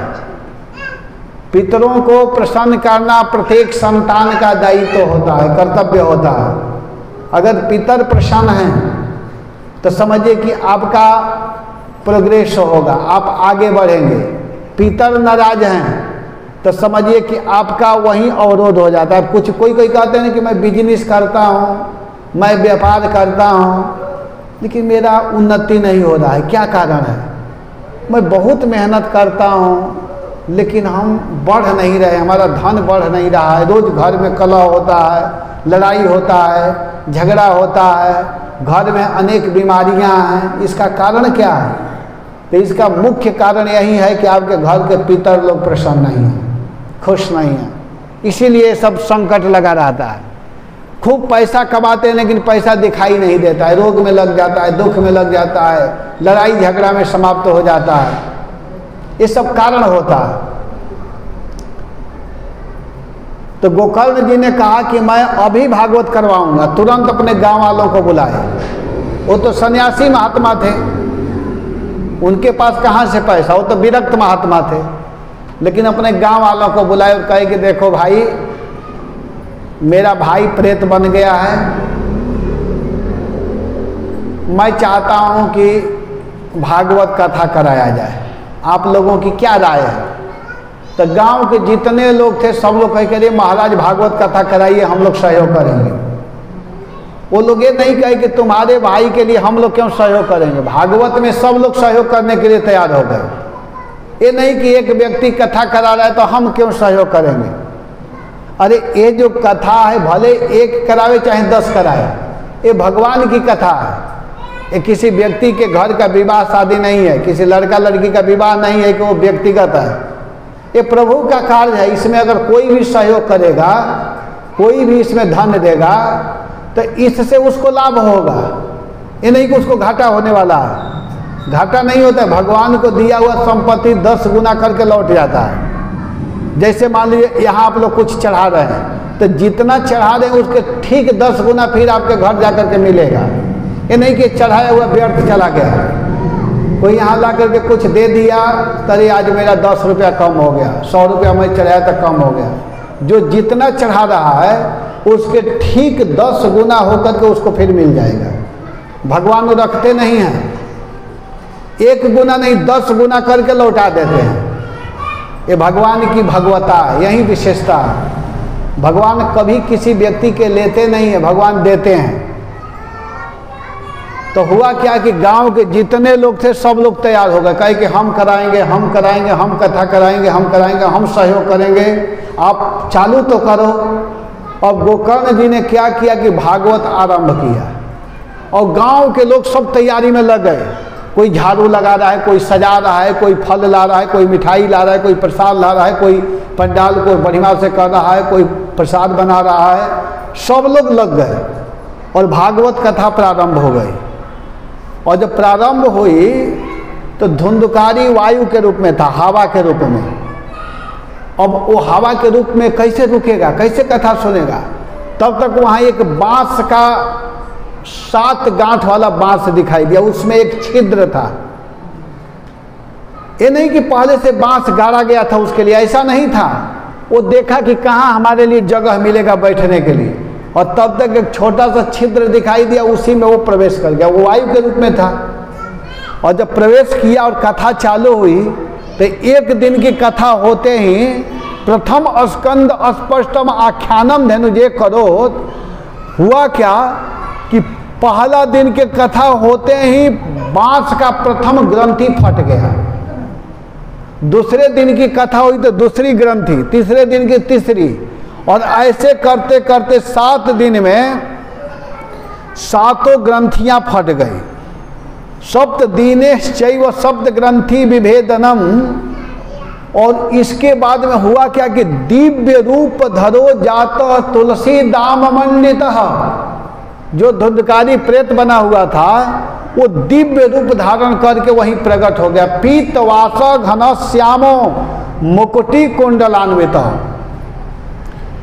A: पितरों को प्रसन्न करना प्रत्येक संतान का दायित्व तो होता है, कर्तव्य होता है। अगर पितर प्रसन्न हैं तो समझिए कि आपका प्रोग्रेस होगा, आप आगे बढ़ेंगे। पितर नाराज़ हैं तो समझिए कि आपका वहीं अवरोध हो जाता है। कुछ कोई कोई कहते हैं कि मैं बिज़नेस करता हूँ, मैं व्यापार करता हूँ, लेकिन मेरा उन्नति नहीं हो रहा है। क्या कारण है? मैं बहुत मेहनत करता हूँ लेकिन हम बढ़ नहीं रहे, हमारा धन बढ़ नहीं रहा है। रोज़ घर में कलह होता है, लड़ाई होता है, झगड़ा होता है। घर में अनेक बीमारियाँ हैं, इसका कारण क्या है? तो इसका मुख्य कारण यही है कि आपके घर के पितर लोग प्रसन्न नहीं हैं, खुश नहीं हैं। इसीलिए सब संकट लगा रहता है। खूब पैसा कमाते हैं, लेकिन पैसा दिखाई नहीं देता है। रोग में लग जाता है, दुख में लग जाता है। लड़ाई झगड़ा में समाप्त हो जाता है। ये सब कारण होता है। तो गोकर्ण जी ने कहा कि मैं अभी भागवत करवाऊँगा, तुरंत अपने गाँव वालों को बुलाए। वो तो सन्यासी महात्मा थे। उनके पास कहाँ से पैसा? वो तो विरक्त महात्मा थे। लेकिन अपने गाँव वालों को बुलाए और कहे कि देखो भाई, मेरा भाई प्रेत बन गया है। मैं चाहता हूँ कि भागवत कथा कराया जाए। आप लोगों की क्या राय है? तो गाँव के जितने लोग थे, सब लोग कह के महाराज, भागवत कथा कराइए, हम लोग सहयोग करेंगे। वो लोग ये नहीं कहे कि तुम्हारे भाई के लिए हम लोग क्यों सहयोग करेंगे? भागवत में सब लोग सहयोग करने के लिए तैयार हो गए। ये नहीं कि एक व्यक्ति कथा करा रहा है तो हम क्यों सहयोग करेंगे? अरे, ये जो कथा है, भले एक करावे चाहे दस कराए, ये भगवान की कथा है। ये किसी व्यक्ति के घर का विवाह, शादी नहीं है। किसी लड़का, लड़की का विवाह नहीं है कि वो व्यक्तिगत है। ये प्रभु का कार्य है, इसमें अगर कोई भी सहयोग करेगा, कोई भी इसमें धन देगा तो इससे उसको लाभ होगा। ये नहीं कि उसको घाटा होने वाला है। घाटा नहीं होता है भगवान को दिया हुआ संपत्ति दस गुना करके लौट जाता है। जैसे मान लीजिए, यहाँ आप लोग कुछ चढ़ा रहे हैं तो जितना चढ़ा रहे हैं उसके ठीक दस गुना फिर आपके घर जा के मिलेगा। ये नहीं कि चढ़ाया हुआ व्यर्थ चला गया। कोई यहाँ ला करके कुछ दे दिया, तरी आज मेरा दस रुपया कम हो गया, सौ रुपया मैं चढ़ाया तो कम हो गया। जो जितना चढ़ा रहा है, उसके ठीक दस गुना होकर के उसको फिर मिल जाएगा। भगवान रखते नहीं हैं। एक गुना नहीं, दस गुना करके लौटा देते हैं। ये भगवान की भगवता, यही विशेषता। है भगवान कभी किसी व्यक्ति के लेते नहीं है, भगवान देते हैं। तो हुआ क्या कि गाँव के जितने लोग थे, सब लोग तैयार हो गए। कहे कि हम कराएँगे हम कराएँगे, हम कथा कराएँगे, हम कराएँगे, हम सहयोग करेंगे। आप चालू तो करो। और गोकर्ण जी ने क्या किया कि भागवत आरंभ किया। और गाँव के लोग सब तैयारी में लग गए। कोई झाड़ू लगा रहा है, कोई सजा रहा है, कोई फल ला रहा है, कोई मिठाई ला रहा है, कोई प्रसाद ला रहा है, कोई पंडाल को बढ़िया से कर रहा है, कोई प्रसाद बना रहा है। सब लोग लग गए। और भागवत कथा प्रारंभ हो गई। और जब प्रारंभ हुई तो धुंधकारी वायु के रूप में था, हवा के रूप में। अब वो हवा के रूप में कैसे रुकेगा, कैसे कथा सुनेगा? तब तक वहाँ एक बाँस का सात गांठ वाला बाँस दिखाई दिया, उसमें एक छिद्र था। ये नहीं कि पहले से बाँस गाड़ा गया था उसके लिए, ऐसा नहीं था। वो देखा कि कहाँ हमारे लिए जगह मिलेगा बैठने के लिए। और तब तक एक छोटा सा छिद्र दिखाई दिया, उसी में वो प्रवेश कर गया। वो वायु के रूप में था। और जब प्रवेश किया और कथा चालू हुई तो एक दिन की कथा होते ही प्रथम स्कंद स्पष्टम आख्यानम धनुजे करो। हुआ क्या कि पहला दिन के कथा होते ही बाँस का प्रथम ग्रंथि फट गया। दूसरे दिन की कथा हुई तो दूसरी ग्रंथि, तीसरे दिन की तीसरी। और ऐसे करते करते सात दिन में सातों ग्रंथियाँ फट गई। सप्त दीनेश चैव सप्त ग्रंथि विभेदनम। और इसके बाद में हुआ क्या कि दिव्य रूप धरो जात तुलसी दाम मंडित जो धुंधकारी प्रेत बना हुआ था, वो दिव्य रूप धारण करके वहीं प्रकट हो गया। पीतवास घन श्यामो मुकुटी कुंडलान्वित।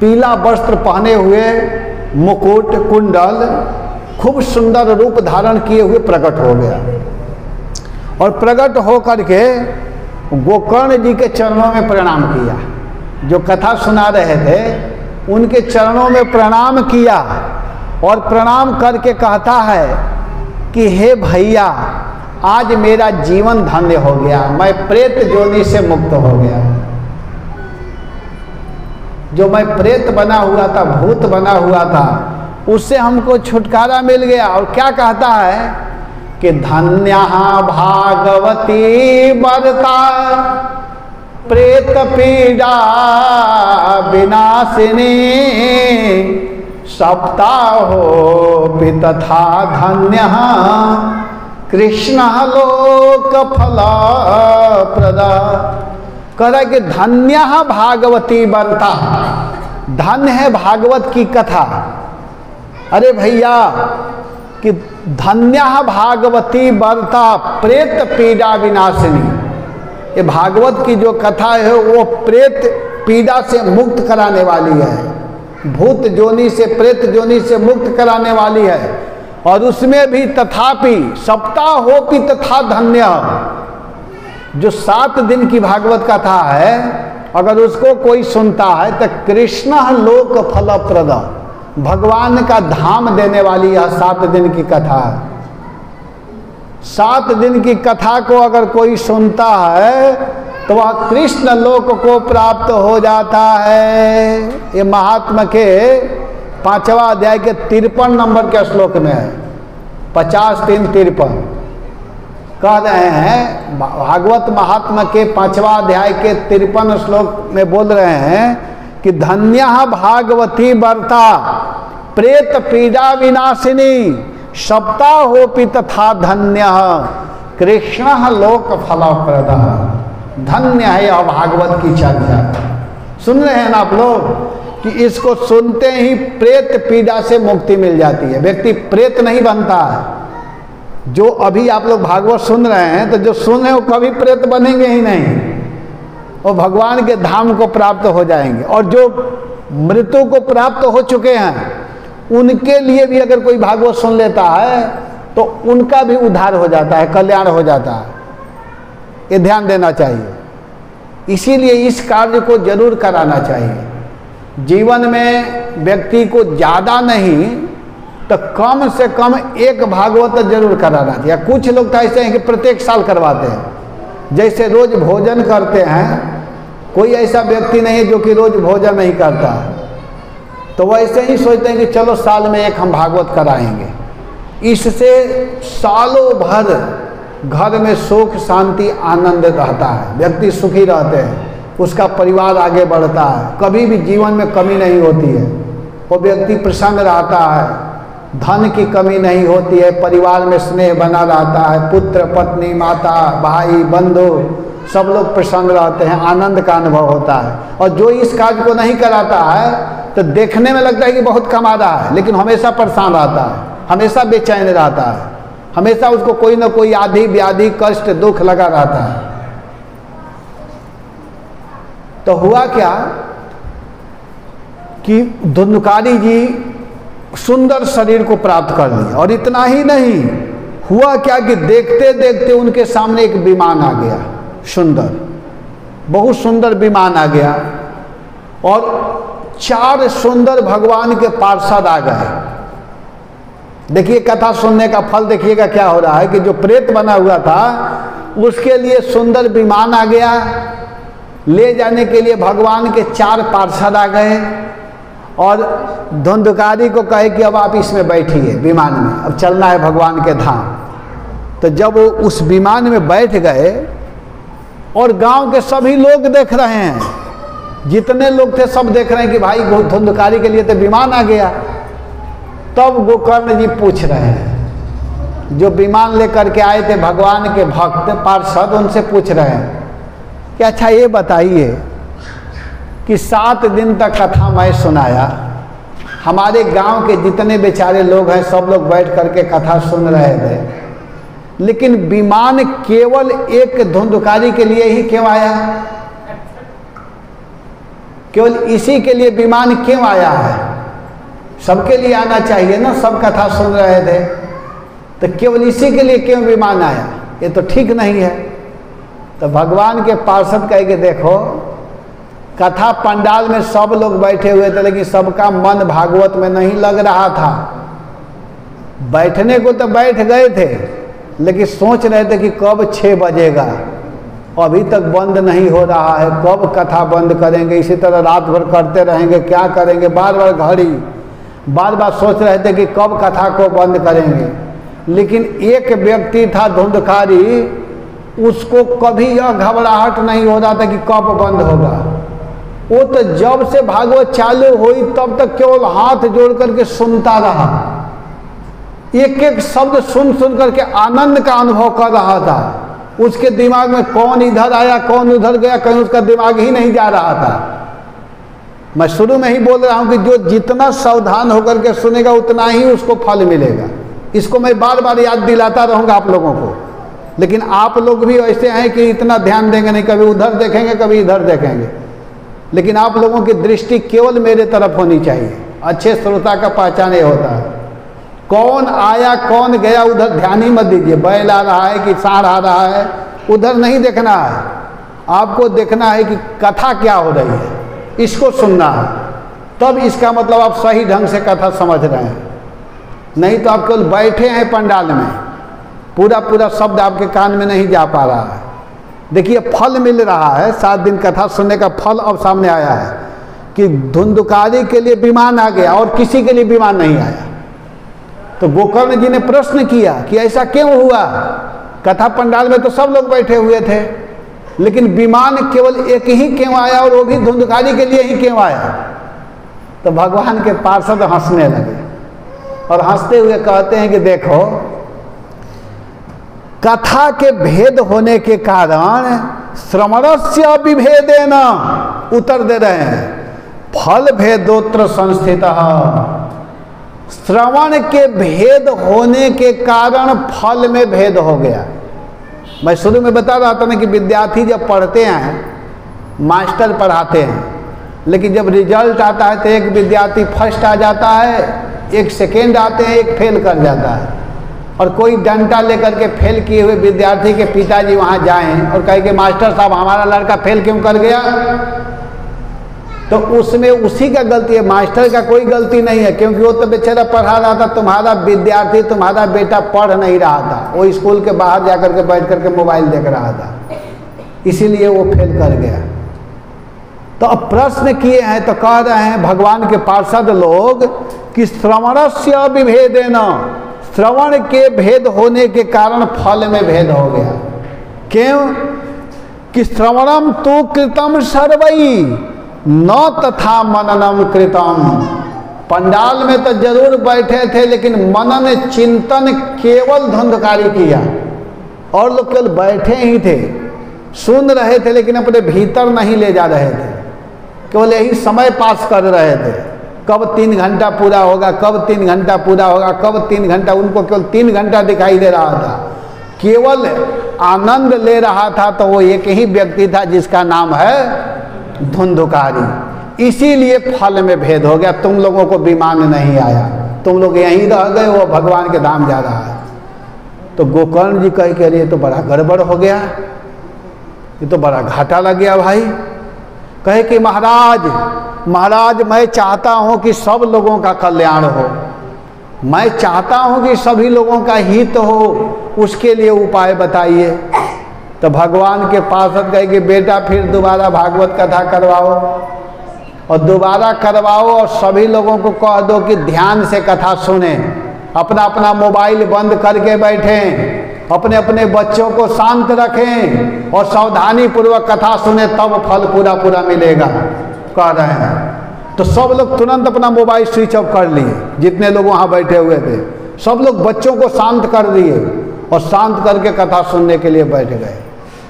A: पीला वस्त्र पहने हुए मुकुट, कुंडल खूब सुंदर रूप धारण किए हुए प्रकट हो गया। और प्रकट हो करके गोकर्ण जी के चरणों में प्रणाम किया। जो कथा सुना रहे थे, उनके चरणों में प्रणाम किया और प्रणाम करके कहता है कि, हे भैया, आज मेरा जीवन धन्य हो गया। मैं प्रेत जोनी से मुक्त हो गया। जो मैं प्रेत बना हुआ था, भूत बना हुआ था, उससे हमको छुटकारा मिल गया। और क्या कहता है कि धन्य भागवती बरता प्रेत पीड़ा विनाशिनी, सप्ताहो तथा धन्य, कृष्ण लोक फल प्रदा। कह रहा है कि धन्य भागवती बनता धन्य है भागवत की कथा। अरे भैया, कि धन्य भागवती बरता प्रेत पीड़ा विनाशिनी। ये भागवत की जो कथा है, वो प्रेत पीड़ा से मुक्त कराने वाली है। भूत जोनी से, प्रेत जोनी से मुक्त कराने वाली है। और उसमें भी तथापि सप्ताह हो तथा धन्य। जो सात दिन की भागवत कथा है, अगर उसको कोई सुनता है तो कृष्ण लोक फलप्रद। भगवान का धाम देने वाली यह सात दिन की कथा है। सात दिन की कथा को अगर कोई सुनता है तो वह कृष्ण लोक को प्राप्त हो जाता है। ये महात्मा के पांचवा अध्याय के तिरपन नंबर के श्लोक में है। पचास तीन तिरपन। कह रहे हैं, भागवत महात्मा के पांचवा अध्याय के तिरपन श्लोक में बोल रहे हैं कि धन्य भागवती बर्ता प्रेत पीड़ा विनाशिनी, सप्ताहोपि तथा धन्य। कृष्ण लोक फलप्रद धन्य है यह भागवत की चर्चा। सुन रहे हैं ना आप लोग कि इसको सुनते ही प्रेत पीड़ा से मुक्ति मिल जाती है। व्यक्ति प्रेत नहीं बनता। है जो अभी आप लोग भागवत सुन रहे हैं तो जो सुन रहे हैं वो कभी प्रेत बनेंगे ही नहीं। वो भगवान के धाम को प्राप्त हो जाएँगे। और जो मृत्यु को प्राप्त हो चुके हैं, उनके लिए भी अगर कोई भागवत सुन लेता है तो उनका भी उद्धार हो जाता है, कल्याण हो जाता है। ये ध्यान देना चाहिए। इसीलिए इस कार्य को ज़रूर कराना चाहिए। जीवन में व्यक्ति को ज़्यादा नहीं तो कम से कम एक भागवत ज़रूर कराना चाहिए। कुछ लोग तो ऐसे हैं कि प्रत्येक साल करवाते हैं। जैसे रोज भोजन करते हैं, कोई ऐसा व्यक्ति नहीं है जो कि रोज भोजन नहीं करता। है तो वैसे ही सोचते हैं कि चलो साल में एक हम भागवत कराएँगे। इससे सालों भर घर में सुख, शांति, आनंद रहता है। व्यक्ति सुखी रहते हैं, उसका परिवार आगे बढ़ता है। कभी भी जीवन में कमी नहीं होती है। वो व्यक्ति प्रसन्न रहता है। धन की कमी नहीं होती है, परिवार में स्नेह बना रहता है, पुत्र, पत्नी, माता, भाई, बंधु, सब लोग प्रसन्न रहते हैं, आनंद का अनुभव होता है। और जो इस कार्य को नहीं कराता है तो देखने में लगता है कि बहुत कमा रहा है, लेकिन हमेशा परेशान रहता है, हमेशा बेचैन रहता है, हमेशा उसको कोई ना कोई आधी व्याधि, कष्ट, दुख लगा रहता है। तो हुआ क्या कि धुंधकारी जी सुंदर शरीर को प्राप्त कर लिया। और इतना ही नहीं, हुआ क्या कि देखते देखते उनके सामने एक विमान आ गया, सुंदर। बहुत सुंदर विमान आ गया। और चार सुंदर भगवान के पार्षद आ गए। देखिए, कथा सुनने का फल देखिएगा क्या हो रहा है कि जो प्रेत बना हुआ था, उसके लिए सुंदर विमान आ गया। ले जाने के लिए भगवान के चार पार्षद आ गए। और धुंधकारी को कहे कि अब आप इसमें बैठिए विमान में, अब चलना है भगवान के धाम। तो जब वो उस विमान में बैठ गए, और गाँव के सभी लोग देख रहे हैं, जितने लोग थे सब देख रहे हैं कि भाई धुंधकारी के लिए तो विमान आ गया। तब गोकर्ण जी पूछ रहे हैं, जो विमान लेकर के आए थे भगवान के भक्त, पार्षद, उनसे पूछ रहे हैं कि अच्छा ये बताइए कि सात दिन तक कथा मैं सुनाया। हमारे गाँव के जितने बेचारे लोग हैं, सब लोग बैठ करके कथा सुन रहे थे। लेकिन विमान केवल एक धुंधकारी के लिए ही क्यों आया? केवल इसी के लिए विमान क्यों आया है? सबके लिए आना चाहिए ना, सब कथा सुन रहे थे। तो केवल इसी के लिए क्यों विमान आया? ये तो ठीक नहीं है। तो भगवान के पार्षद कह के देखो कथा पंडाल में सब लोग बैठे हुए थे, लेकिन सबका मन भागवत में नहीं लग रहा था। बैठने को तो बैठ गए थे, लेकिन सोच रहे थे कि कब छः बजेगा। अभी तक बंद नहीं हो रहा है, कब कथा बंद करेंगे, इसी तरह रात भर करते रहेंगे, क्या करेंगे? बार बार घड़ी, बार बार सोच रहे थे कि कब कथा को बंद करेंगे। लेकिन एक व्यक्ति था धुंधकारी, उसको कभी यह घबराहट नहीं हो रहा था कि कब बंद होगा। वो तो जब से भागवत चालू हुई, तब तक केवल हाथ जोड़ करके सुनता रहा। एक एक शब्द सुन सुन करके आनंद का अनुभव कर रहा था। उसके दिमाग में कौन इधर आया, कौन उधर गया, कहीं उसका दिमाग ही नहीं जा रहा था। मैं शुरू में ही बोल रहा हूँ कि जो जितना सावधान होकर के सुनेगा, उतना ही उसको फल मिलेगा। इसको मैं बार बार याद दिलाता रहूँगा आप लोगों को। लेकिन आप लोग भी ऐसे हैं कि इतना ध्यान देंगे नहीं, कभी उधर देखेंगे, कभी इधर देखेंगे। लेकिन आप लोगों की दृष्टि केवल मेरे तरफ़ होनी चाहिए। अच्छे श्रोता का पहचान ये होता है। कौन आया, कौन गया, उधर ध्यान ही मत दीजिए। बैल आ रहा है कि साढ़ आ रहा है, उधर नहीं देखना है। आपको देखना है कि कथा क्या हो रही है। इसको सुनना है। तब इसका मतलब आप सही ढंग से कथा समझ रहे हैं। नहीं तो आप केवल बैठे हैं पंडाल में। पूरा पूरा शब्द आपके कान में नहीं जा पा रहा है। देखिए, फल मिल रहा है। सात दिन कथा सुनने का फल अब सामने आया है कि धुंधुकारी के लिए विमान आ गया और किसी के लिए विमान नहीं आया। तो गोकर्ण जी ने प्रश्न किया कि ऐसा क्यों हुआ? कथा पंडाल में तो सब लोग बैठे हुए थे, लेकिन विमान केवल एक ही क्यों आया और वो भी धुंधकारी के लिए ही क्यों आया? तो भगवान के पार्षद हंसने लगे और हँसते हुए कहते हैं कि देखो कथा के भेद होने के कारण श्रमणस्य विभेदे न उत्तर दे रहे हैं। फल भेदोत्र संस्थित। श्रवण के भेद होने के कारण फल में भेद हो गया। मैं शुरू में बता रहा था ना कि विद्यार्थी जब पढ़ते हैं, मास्टर पढ़ाते हैं, लेकिन जब रिज़ल्ट आता है तो एक विद्यार्थी फ़र्स्ट आ जाता है, एक सेकेंड आते हैं, एक फेल कर जाता है। और कोई डंटा लेकर के फेल किए हुए विद्यार्थी के पिताजी वहाँ जाएँ और कहे कि, मास्टर साहब, हमारा लड़का फेल क्यों कर गया? तो उसमें उसी का गलती है। मास्टर का कोई गलती नहीं है, क्योंकि वो तो बेचारा पढ़ा रहा था, तुम्हारा विद्यार्थी, तुम्हारा बेटा पढ़ नहीं रहा था। वो स्कूल के बाहर जाकर के बैठ करके मोबाइल देख रहा था। इसीलिए वो फेल कर गया। तो अब प्रश्न किए हैं तो कह रहे हैं, भगवान के पार्षद लोग कि श्रवणस्य विभेदेन श्रवण के भेद होने के कारण फल में भेद हो गया। क्यों? कि श्रवणम तो कृतम सर्वई न तथा मननम कृतम। पंडाल में तो ज़रूर बैठे थे, लेकिन मनन चिंतन केवल धुंधकारी किया। और लोग केवल बैठे ही थे, सुन रहे थे, लेकिन अपने भीतर नहीं ले जा रहे थे। केवल यही समय पास कर रहे थे। कब तीन घंटा पूरा होगा, कब तीन घंटा पूरा होगा, कब तीन घंटा, उनको केवल तीन घंटा दिखाई दे रहा था। केवल आनंद ले रहा था तो वो एक ही व्यक्ति था जिसका नाम है धुंधुकारी। इसीलिए फल में भेद हो गया, तुम लोगों को विमान नहीं आया। तुम लोग यहीं रह गए, वो भगवान के धाम जा रहा है। तो गोकर्ण जी कह के लिए तो बड़ा गड़बड़ हो गया। ये तो बड़ा घाटा लग गया भाई। कहे कि महाराज महाराज, मैं चाहता हूँ कि सब लोगों का कल्याण हो। मैं चाहता हूँ कि सभी लोगों का हित हो। उसके लिए उपाय बताइए। तो भगवान के पास गए कि, बेटा, फिर दोबारा भागवत कथा करवाओ और दोबारा करवाओ और सभी लोगों को कह दो कि ध्यान से कथा सुने। अपना अपना मोबाइल बंद करके बैठें। अपने अपने बच्चों को शांत रखें और सावधानी पूर्वक कथा सुने, तब फल पूरा पूरा मिलेगा। कह रहे हैं। तो सब लोग तुरंत अपना मोबाइल स्विच ऑफ़ कर लिए, जितने लोग वहाँ बैठे हुए थे। सब लोग बच्चों को शांत कर दिए और शांत करके कथा सुनने के लिए बैठ गए।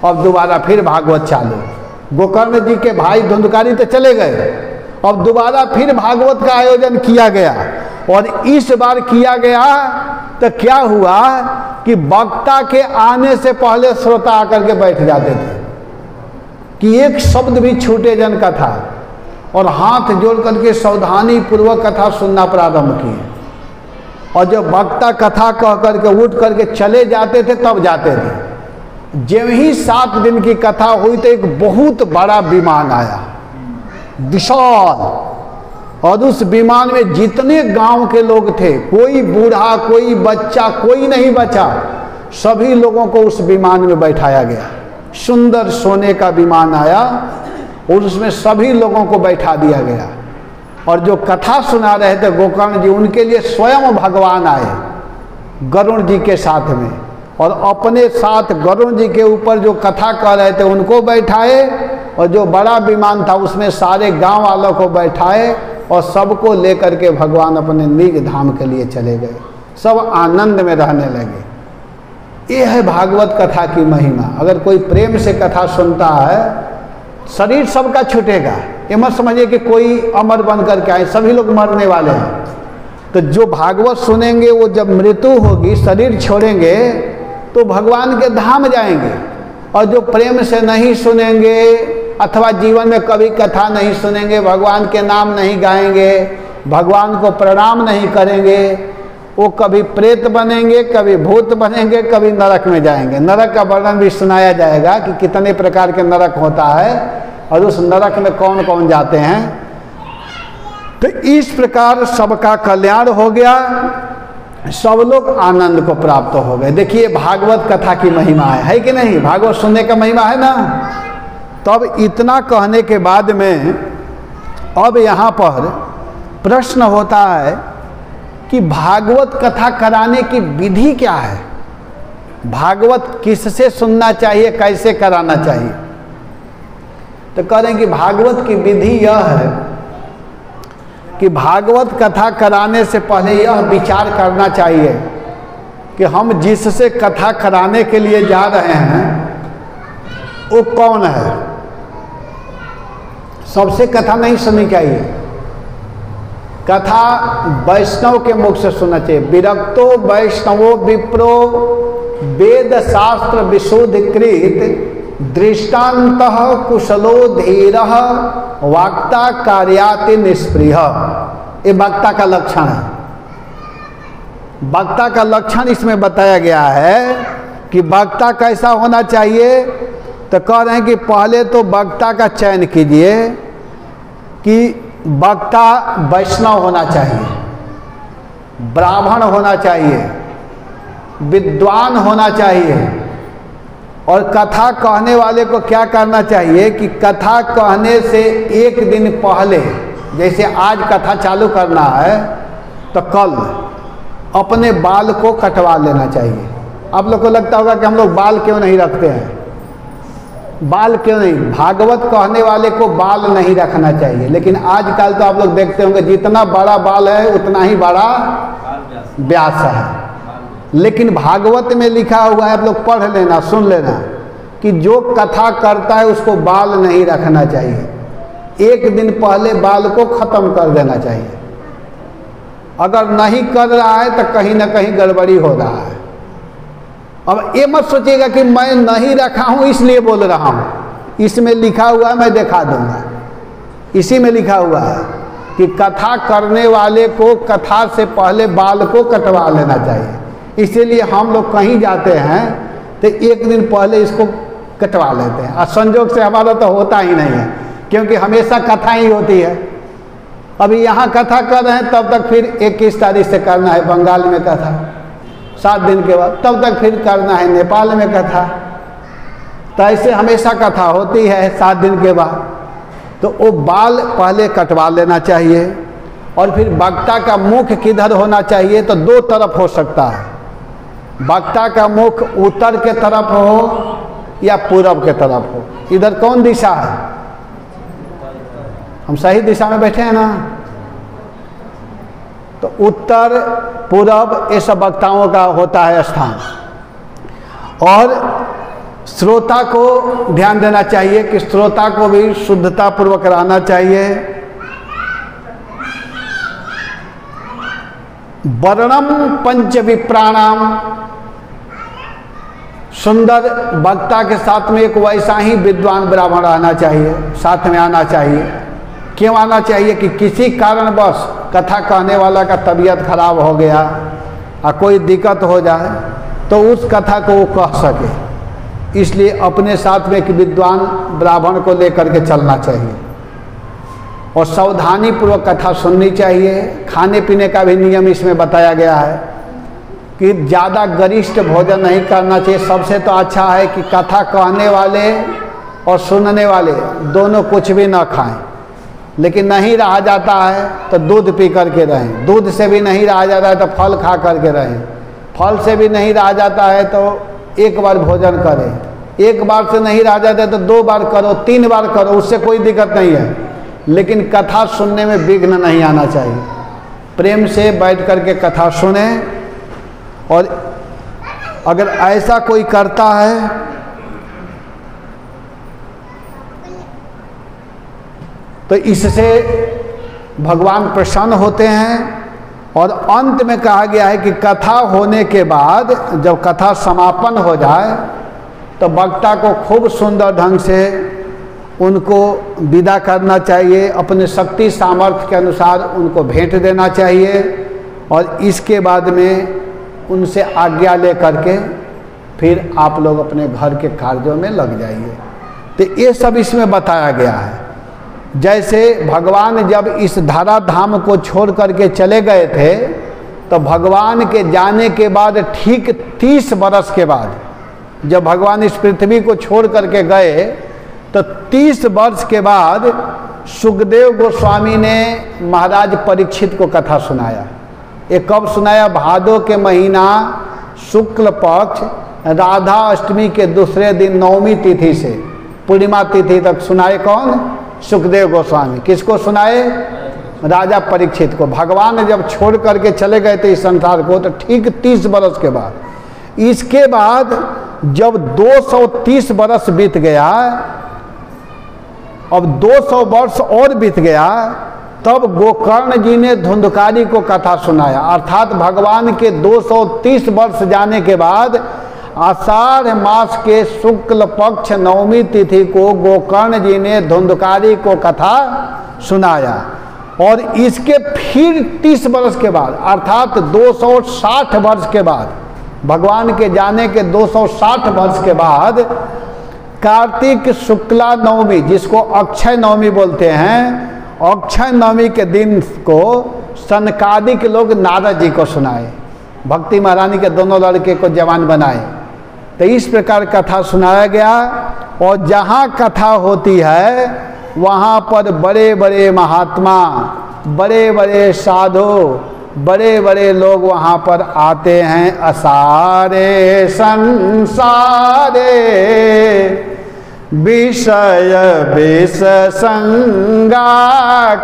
A: अब दोबारा फिर भागवत चालू। गोकर्ण जी के भाई धुंधकारी तो चले गए। अब दोबारा फिर भागवत का आयोजन किया गया। और इस बार किया गया तो क्या हुआ कि वक्ता के आने से पहले श्रोता आकर के बैठ जाते थे। कि एक शब्द भी छूटे जन का था और हाथ जोड़ करके सावधानी पूर्वक कथा सुनना प्रारंभ किए। और जब वक्ता कथा कह करके उठ करके चले जाते थे, तब जाते थे। जब ही सात दिन की कथा हुई तो एक बहुत बड़ा विमान आया। विशाल। और उस विमान में जितने गाँव के लोग थे, कोई बूढ़ा, कोई बच्चा, कोई नहीं बचा, सभी लोगों को उस विमान में बैठाया गया। सुंदर सोने का विमान आया और उसमें सभी लोगों को बैठा दिया गया। और जो कथा सुना रहे थे गोकर्ण जी, उनके लिए स्वयं भगवान आए गरुण जी के साथ में। और अपने साथ गरुण जी के ऊपर जो कथा कर रहे थे, उनको बैठाए। और जो बड़ा विमान था, उसमें सारे गाँव वालों को बैठाए और सबको लेकर के भगवान अपने निज धाम के लिए चले गए। सब आनंद में रहने लगे। ये है भागवत कथा की महिमा। अगर कोई प्रेम से कथा सुनता है शरीर सबका छूटेगा। ये मत समझिए कि कोई अमर बन करके आए, सभी लोग मरने वाले हैं। तो जो भागवत सुनेंगे, वो जब मृत्यु होगी, शरीर छोड़ेंगे तो भगवान के धाम जाएँगे। और जो प्रेम से नहीं सुनेंगे, अथवा जीवन में कभी कथा नहीं सुनेंगे, भगवान के नाम नहीं गाएँगे, भगवान को प्रणाम नहीं करेंगे वो कभी प्रेत बनेंगे, कभी भूत बनेंगे, कभी नरक में जाएँगे। नरक का वर्णन भी सुनाया जाएगा कि कितने प्रकार के नरक होता है और उस नरक में कौन कौन जाते हैं। तो इस प्रकार सबका कल्याण हो गया, सब लोग आनंद को प्राप्त हो गए। देखिए, भागवत कथा की महिमा है है कि नहीं? भागवत सुनने का महिमा है ना? तब इतना कहने के बाद में, अब यहाँ पर प्रश्न होता है कि भागवत कथा कराने की विधि क्या है? भागवत किससे सुनना चाहिए, कैसे कराना चाहिए? तो कह रहे हैं कि भागवत की विधि यह है कि भागवत कथा कराने से पहले यह विचार करना चाहिए कि हम जिससे कथा कराने के लिए जा रहे हैं, वो कौन है? सबसे कथा नहीं सुननी चाहिए। कथा वैष्णव के मुख से सुनना चाहिए। विरक्तो वैष्णवो विप्रो वेद शास्त्र विशोधकृत दृष्टांत कुशलो धीर वाक्ता कार्याति निष्प्रिय। ये वक्ता का लक्षण है। वक्ता का लक्षण इसमें बताया गया है कि वक्ता कैसा होना चाहिए। तो कह रहे हैं कि पहले तो वक्ता का चयन कीजिए कि वक्ता वैष्णव होना चाहिए, ब्राह्मण होना चाहिए, विद्वान होना चाहिए। और कथा कहने वाले को क्या करना चाहिए कि कथा कहने से एक दिन पहले, जैसे आज कथा चालू करना है तो कल अपने बाल को कटवा लेना चाहिए। आप लोग को लगता होगा कि हम लोग बाल क्यों नहीं रखते हैं? बाल क्यों नहीं? भागवत कहने वाले को बाल नहीं रखना चाहिए। लेकिन आजकल तो आप लोग देखते होंगे, जितना बड़ा बाल है, उतना ही बड़ा व्यास है। लेकिन भागवत में लिखा हुआ है, आप लोग पढ़ लेना, सुन लेना, कि जो कथा करता है, उसको बाल नहीं रखना चाहिए। एक दिन पहले बाल को ख़त्म कर देना चाहिए। अगर नहीं कर रहा है तो कहीं ना कहीं गड़बड़ी हो रहा है। अब ये मत सोचिएगा कि मैं नहीं रखा हूँ, इसलिए बोल रहा हूँ। इसमें लिखा हुआ है, मैं दिखा दूँगा। इसी में लिखा हुआ है कि कथा करने वाले को कथा से पहले बाल को कटवा लेना चाहिए। इसीलिए हम लोग कहीं जाते हैं तो एक दिन पहले इसको कटवा लेते हैं। और संजोग से हमारा तो होता ही नहीं है, क्योंकि हमेशा कथा ही होती है। अभी यहाँ कथा कर रहे हैं, तब तक फिर इक्कीस तारीख से करना है, बंगाल में कथा। सात दिन के बाद, तब तक फिर करना है। नेपाल में कथा तो ऐसे हमेशा कथा होती है सात दिन के बाद। तो वो बाल पहले कटवा लेना चाहिए और फिर वक्ता का मुख किधर होना चाहिए तो दो तरफ़ हो सकता है। वक्ता का मुख उत्तर के तरफ़ हो या पूरब के तरफ़ हो। इधर कौन दिशा है? हम सही दिशा में बैठे हैं ना? तो उत्तर, पूरब, ये सब वक्ताओं का होता है स्थान। और श्रोता को ध्यान देना चाहिए कि श्रोता को भी शुद्धता पूर्वक रहना चाहिए। वर्णम पंच विप्राणाम सुंदर वक्ता के साथ में एक वैसा ही विद्वान ब्राह्मण आना चाहिए, साथ में आना चाहिए। क्यों आना चाहिए कि किसी कारणवश कथा कहने वाला का तबीयत खराब हो गया और कोई दिक्कत हो जाए तो उस कथा को वो कह सके। इसलिए अपने साथ में एक विद्वान ब्राह्मण को लेकर के चलना चाहिए। और सावधानी पूर्वक कथा सुननी चाहिए। खाने पीने का भी नियम इसमें बताया गया है कि ज़्यादा गरिष्ठ भोजन नहीं करना चाहिए। सबसे तो अच्छा है कि कथा कहने वाले और सुनने वाले दोनों कुछ भी ना खाएँ। लेकिन नहीं रहा जाता है तो दूध पी करके रहें। दूध से भी नहीं रहा जाता है तो फल खा करके रहें। फल से भी नहीं रहा जाता है तो एक बार भोजन करें। एक बार से नहीं रहा जाता है तो दो बार करो, तीन बार करो, उससे कोई दिक्कत नहीं है। लेकिन कथा सुनने में विघ्न नहीं आना चाहिए। प्रेम से बैठ करके कथा सुने और अगर ऐसा कोई करता है तो इससे भगवान प्रसन्न होते हैं और अंत में कहा गया है कि कथा होने के बाद जब कथा समापन हो जाए तो वक्ता को खूब सुंदर ढंग से उनको विदा करना चाहिए, अपने शक्ति सामर्थ्य के अनुसार उनको भेंट देना चाहिए और इसके बाद में उनसे आज्ञा ले करके फिर आप लोग अपने घर के कार्यों में लग जाइए। तो ये सब इसमें बताया गया है। जैसे भगवान जब इस धारा धाम को छोड़ करके चले गए थे तो भगवान के जाने के बाद ठीक तीस बरस के बाद जब भगवान इस पृथ्वी को छोड़ करके गए तो तीस वर्ष के बाद सुखदेव गोस्वामी ने महाराज परीक्षित को कथा सुनाया। ये कब सुनाया? भादो के महीना शुक्ल पक्ष राधा अष्टमी के दूसरे दिन नवमी तिथि से, पूर्णिमा तिथि तक सुनाए कौन? सुखदेव गोस्वामी। किसको सुनाए? राजा परीक्षित को। भगवान जब छोड़ करके चले गए थे इस संसार को तो ठीक तीस बरस के बाद। इसके बाद जब 230 बरस बीत गया, अब 200 वर्ष और बीत गया, तब गोकर्ण जी ने धुंधकारी को कथा सुनाया। अर्थात भगवान के 230 वर्ष जाने के बाद आषाढ़ मास के शुक्ल पक्ष नवमी तिथि को गोकर्ण जी ने धुंधकारी को कथा सुनाया। और इसके फिर 30 वर्ष के बाद, अर्थात 260 वर्ष के बाद, भगवान के जाने के 260 वर्ष के बाद, कार्तिक शुक्ला नवमी, जिसको अक्षय नवमी बोलते हैं, अक्षय नवमी के दिन को सनकादिक लोग नारद जी को सुनाए। भक्ति महारानी के दोनों लड़के को जवान बनाए। तो इस प्रकार कथा सुनाया गया और जहाँ कथा होती है, वहाँ पर बड़े बड़े महात्मा बड़े बड़े साधु बड़े बड़े लोग वहाँ पर आते हैं, असारे संसारे, विषय विष संगा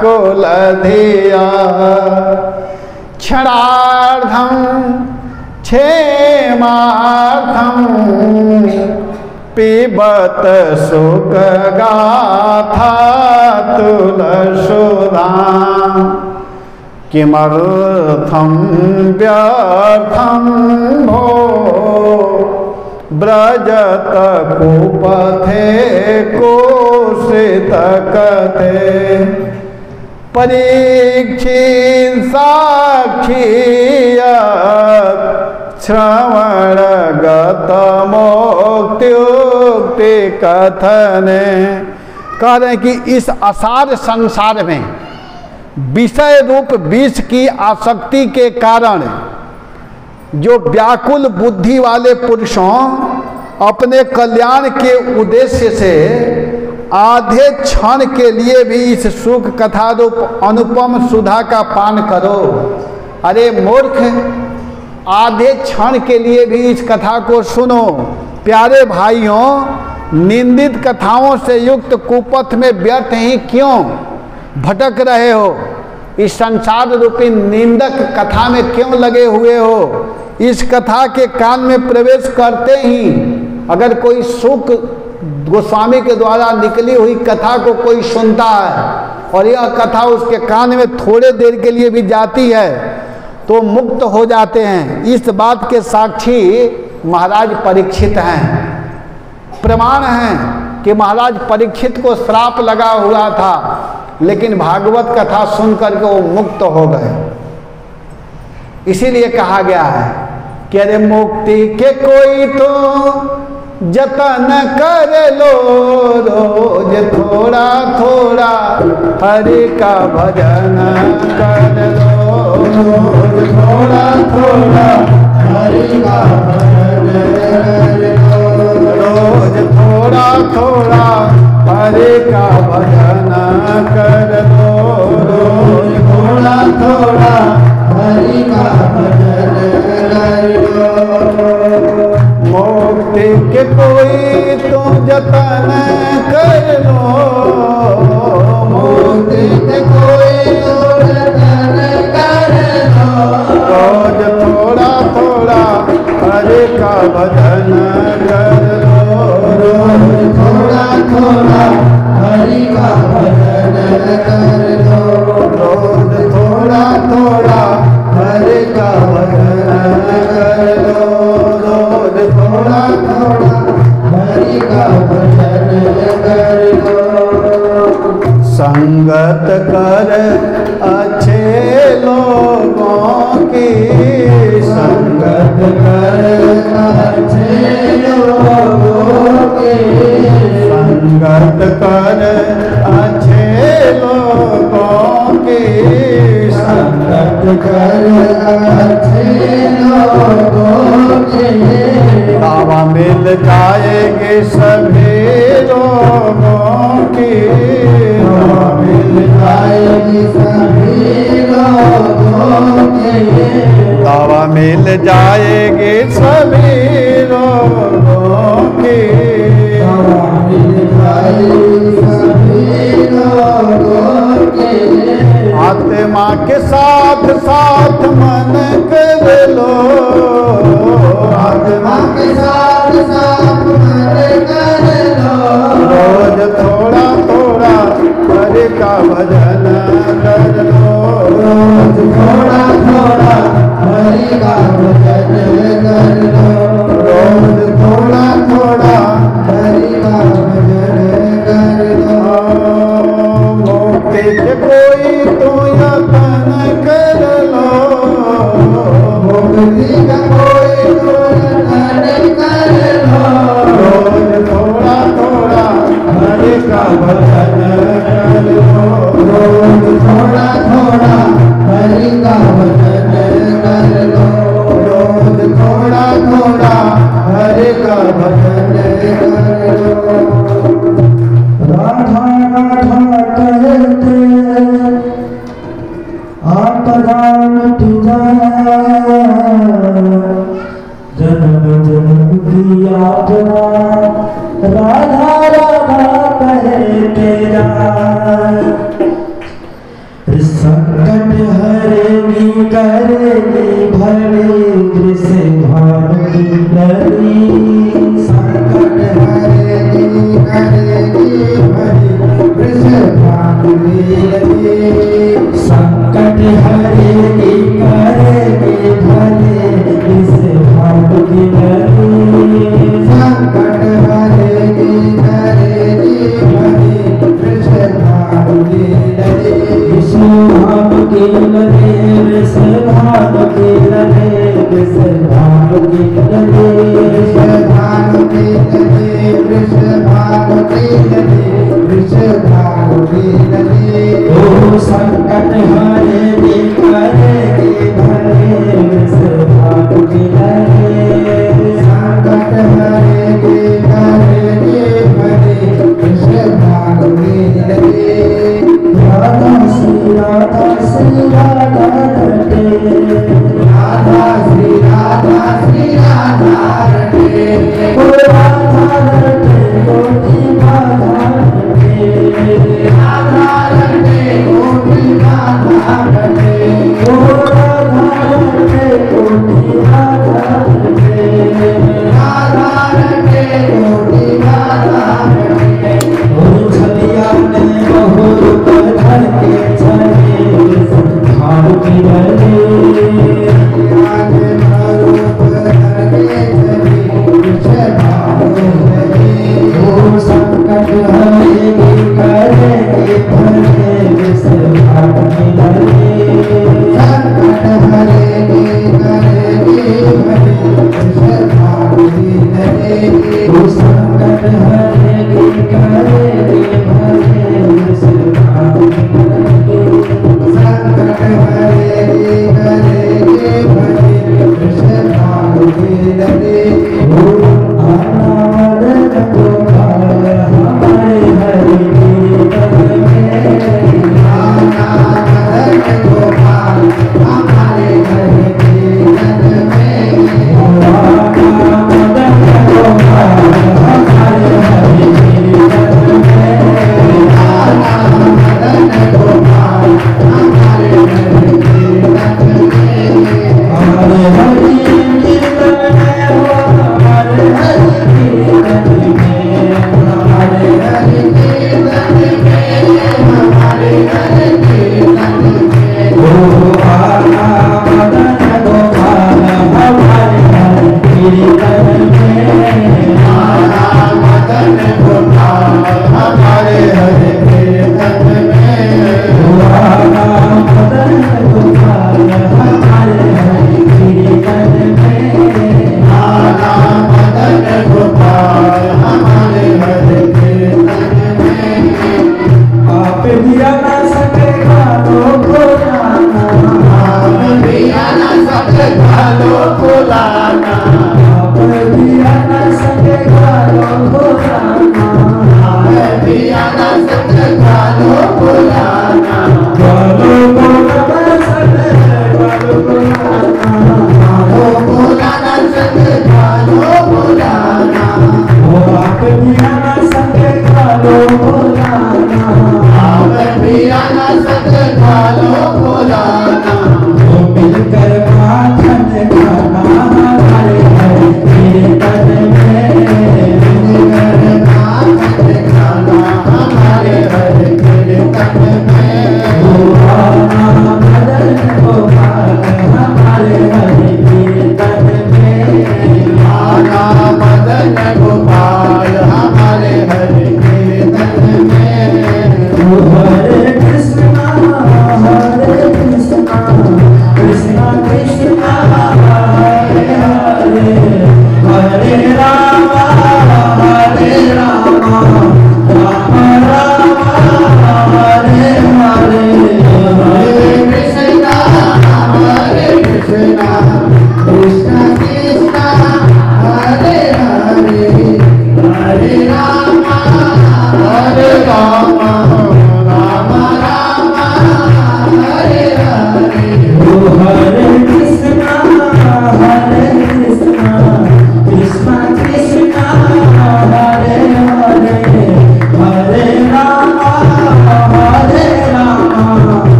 A: कुल धिया क्षणार्धम क्षेमार्थम पिबत सुख गाथा तुलसुदाम किमर्थम व्यर्थम भो? ब्रजत कुपथे कोशित कथे? परीक्षित साक्षी श्रवण गत मोक्त्युक्ति ते कथन। कह रहे हैं कि इस असार संसार में विषय रूप विष की आसक्ति के कारण जो व्याकुल बुद्धि वाले पुरुषों अपने कल्याण के उद्देश्य से आधे क्षण के लिए भी इस सुख कथा रूप अनुपम सुधा का पान करो। अरे मूर्ख आधे क्षण के लिए भी इस कथा को सुनो। प्यारे भाइयों, निंदित कथाओं से युक्त कुपथ में व्यर्थ ही क्यों भटक रहे हो? इस संसार रूपी निंदक कथा में क्यों लगे हुए हो? इस कथा के कान में प्रवेश करते ही अगर कोई सुख गोस्वामी के द्वारा निकली हुई कथा को कोई सुनता है और यह कथा उसके कान में थोड़े देर के लिए भी जाती है तो मुक्त हो जाते हैं। इस बात के साक्षी महाराज परीक्षित हैं। प्रमाण हैं कि महाराज परीक्षित को श्राप लगा हुआ था, लेकिन भागवत कथा सुन करके वो मुक्त हो गए। इसीलिए कहा गया है कि अरे मुक्ति के कोई तो जतन कर लो रोज थोड़ा थोड़ा हरि का भजन कर लो। थोड़ा थोड़ा
B: हरि का
A: रोज थोड़ा थोड़ा हरे भजन कर
B: रोज थोड़ा थोड़ा हरि का
A: के कोई तो जतन कर लो
B: का
A: भजन कर लो
B: रोज थोड़ा थोड़ा हरि का भजन कर लो
A: रोज थोड़ा थोड़ा
B: हरि का भजन कर लो
A: रोज थोड़ा
B: थोड़ा हरि का भजन कर लो।
A: संगत कर अच्छे लोगों की संगत
B: संगत कर अच्छे लोगों के
A: संगत कर अच्छे लोगों के दावा मिल जाएँगे सभी लोगों की। दावा मिल जाएगी सभी आत्मा के साथ साथ मन भजन कर लो
B: रोज थोड़ा थोड़ा हरि का भजन कर लो
A: रोज थोड़ा थोड़ा
B: हरि का भजन कर लो
A: मुक्ति के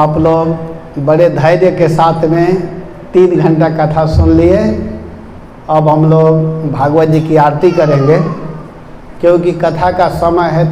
A: आप लोग बड़े धैर्य के साथ में तीन घंटा कथा सुन लिए। अब हम लोग भागवत जी की आरती करेंगे, क्योंकि कथा का समय है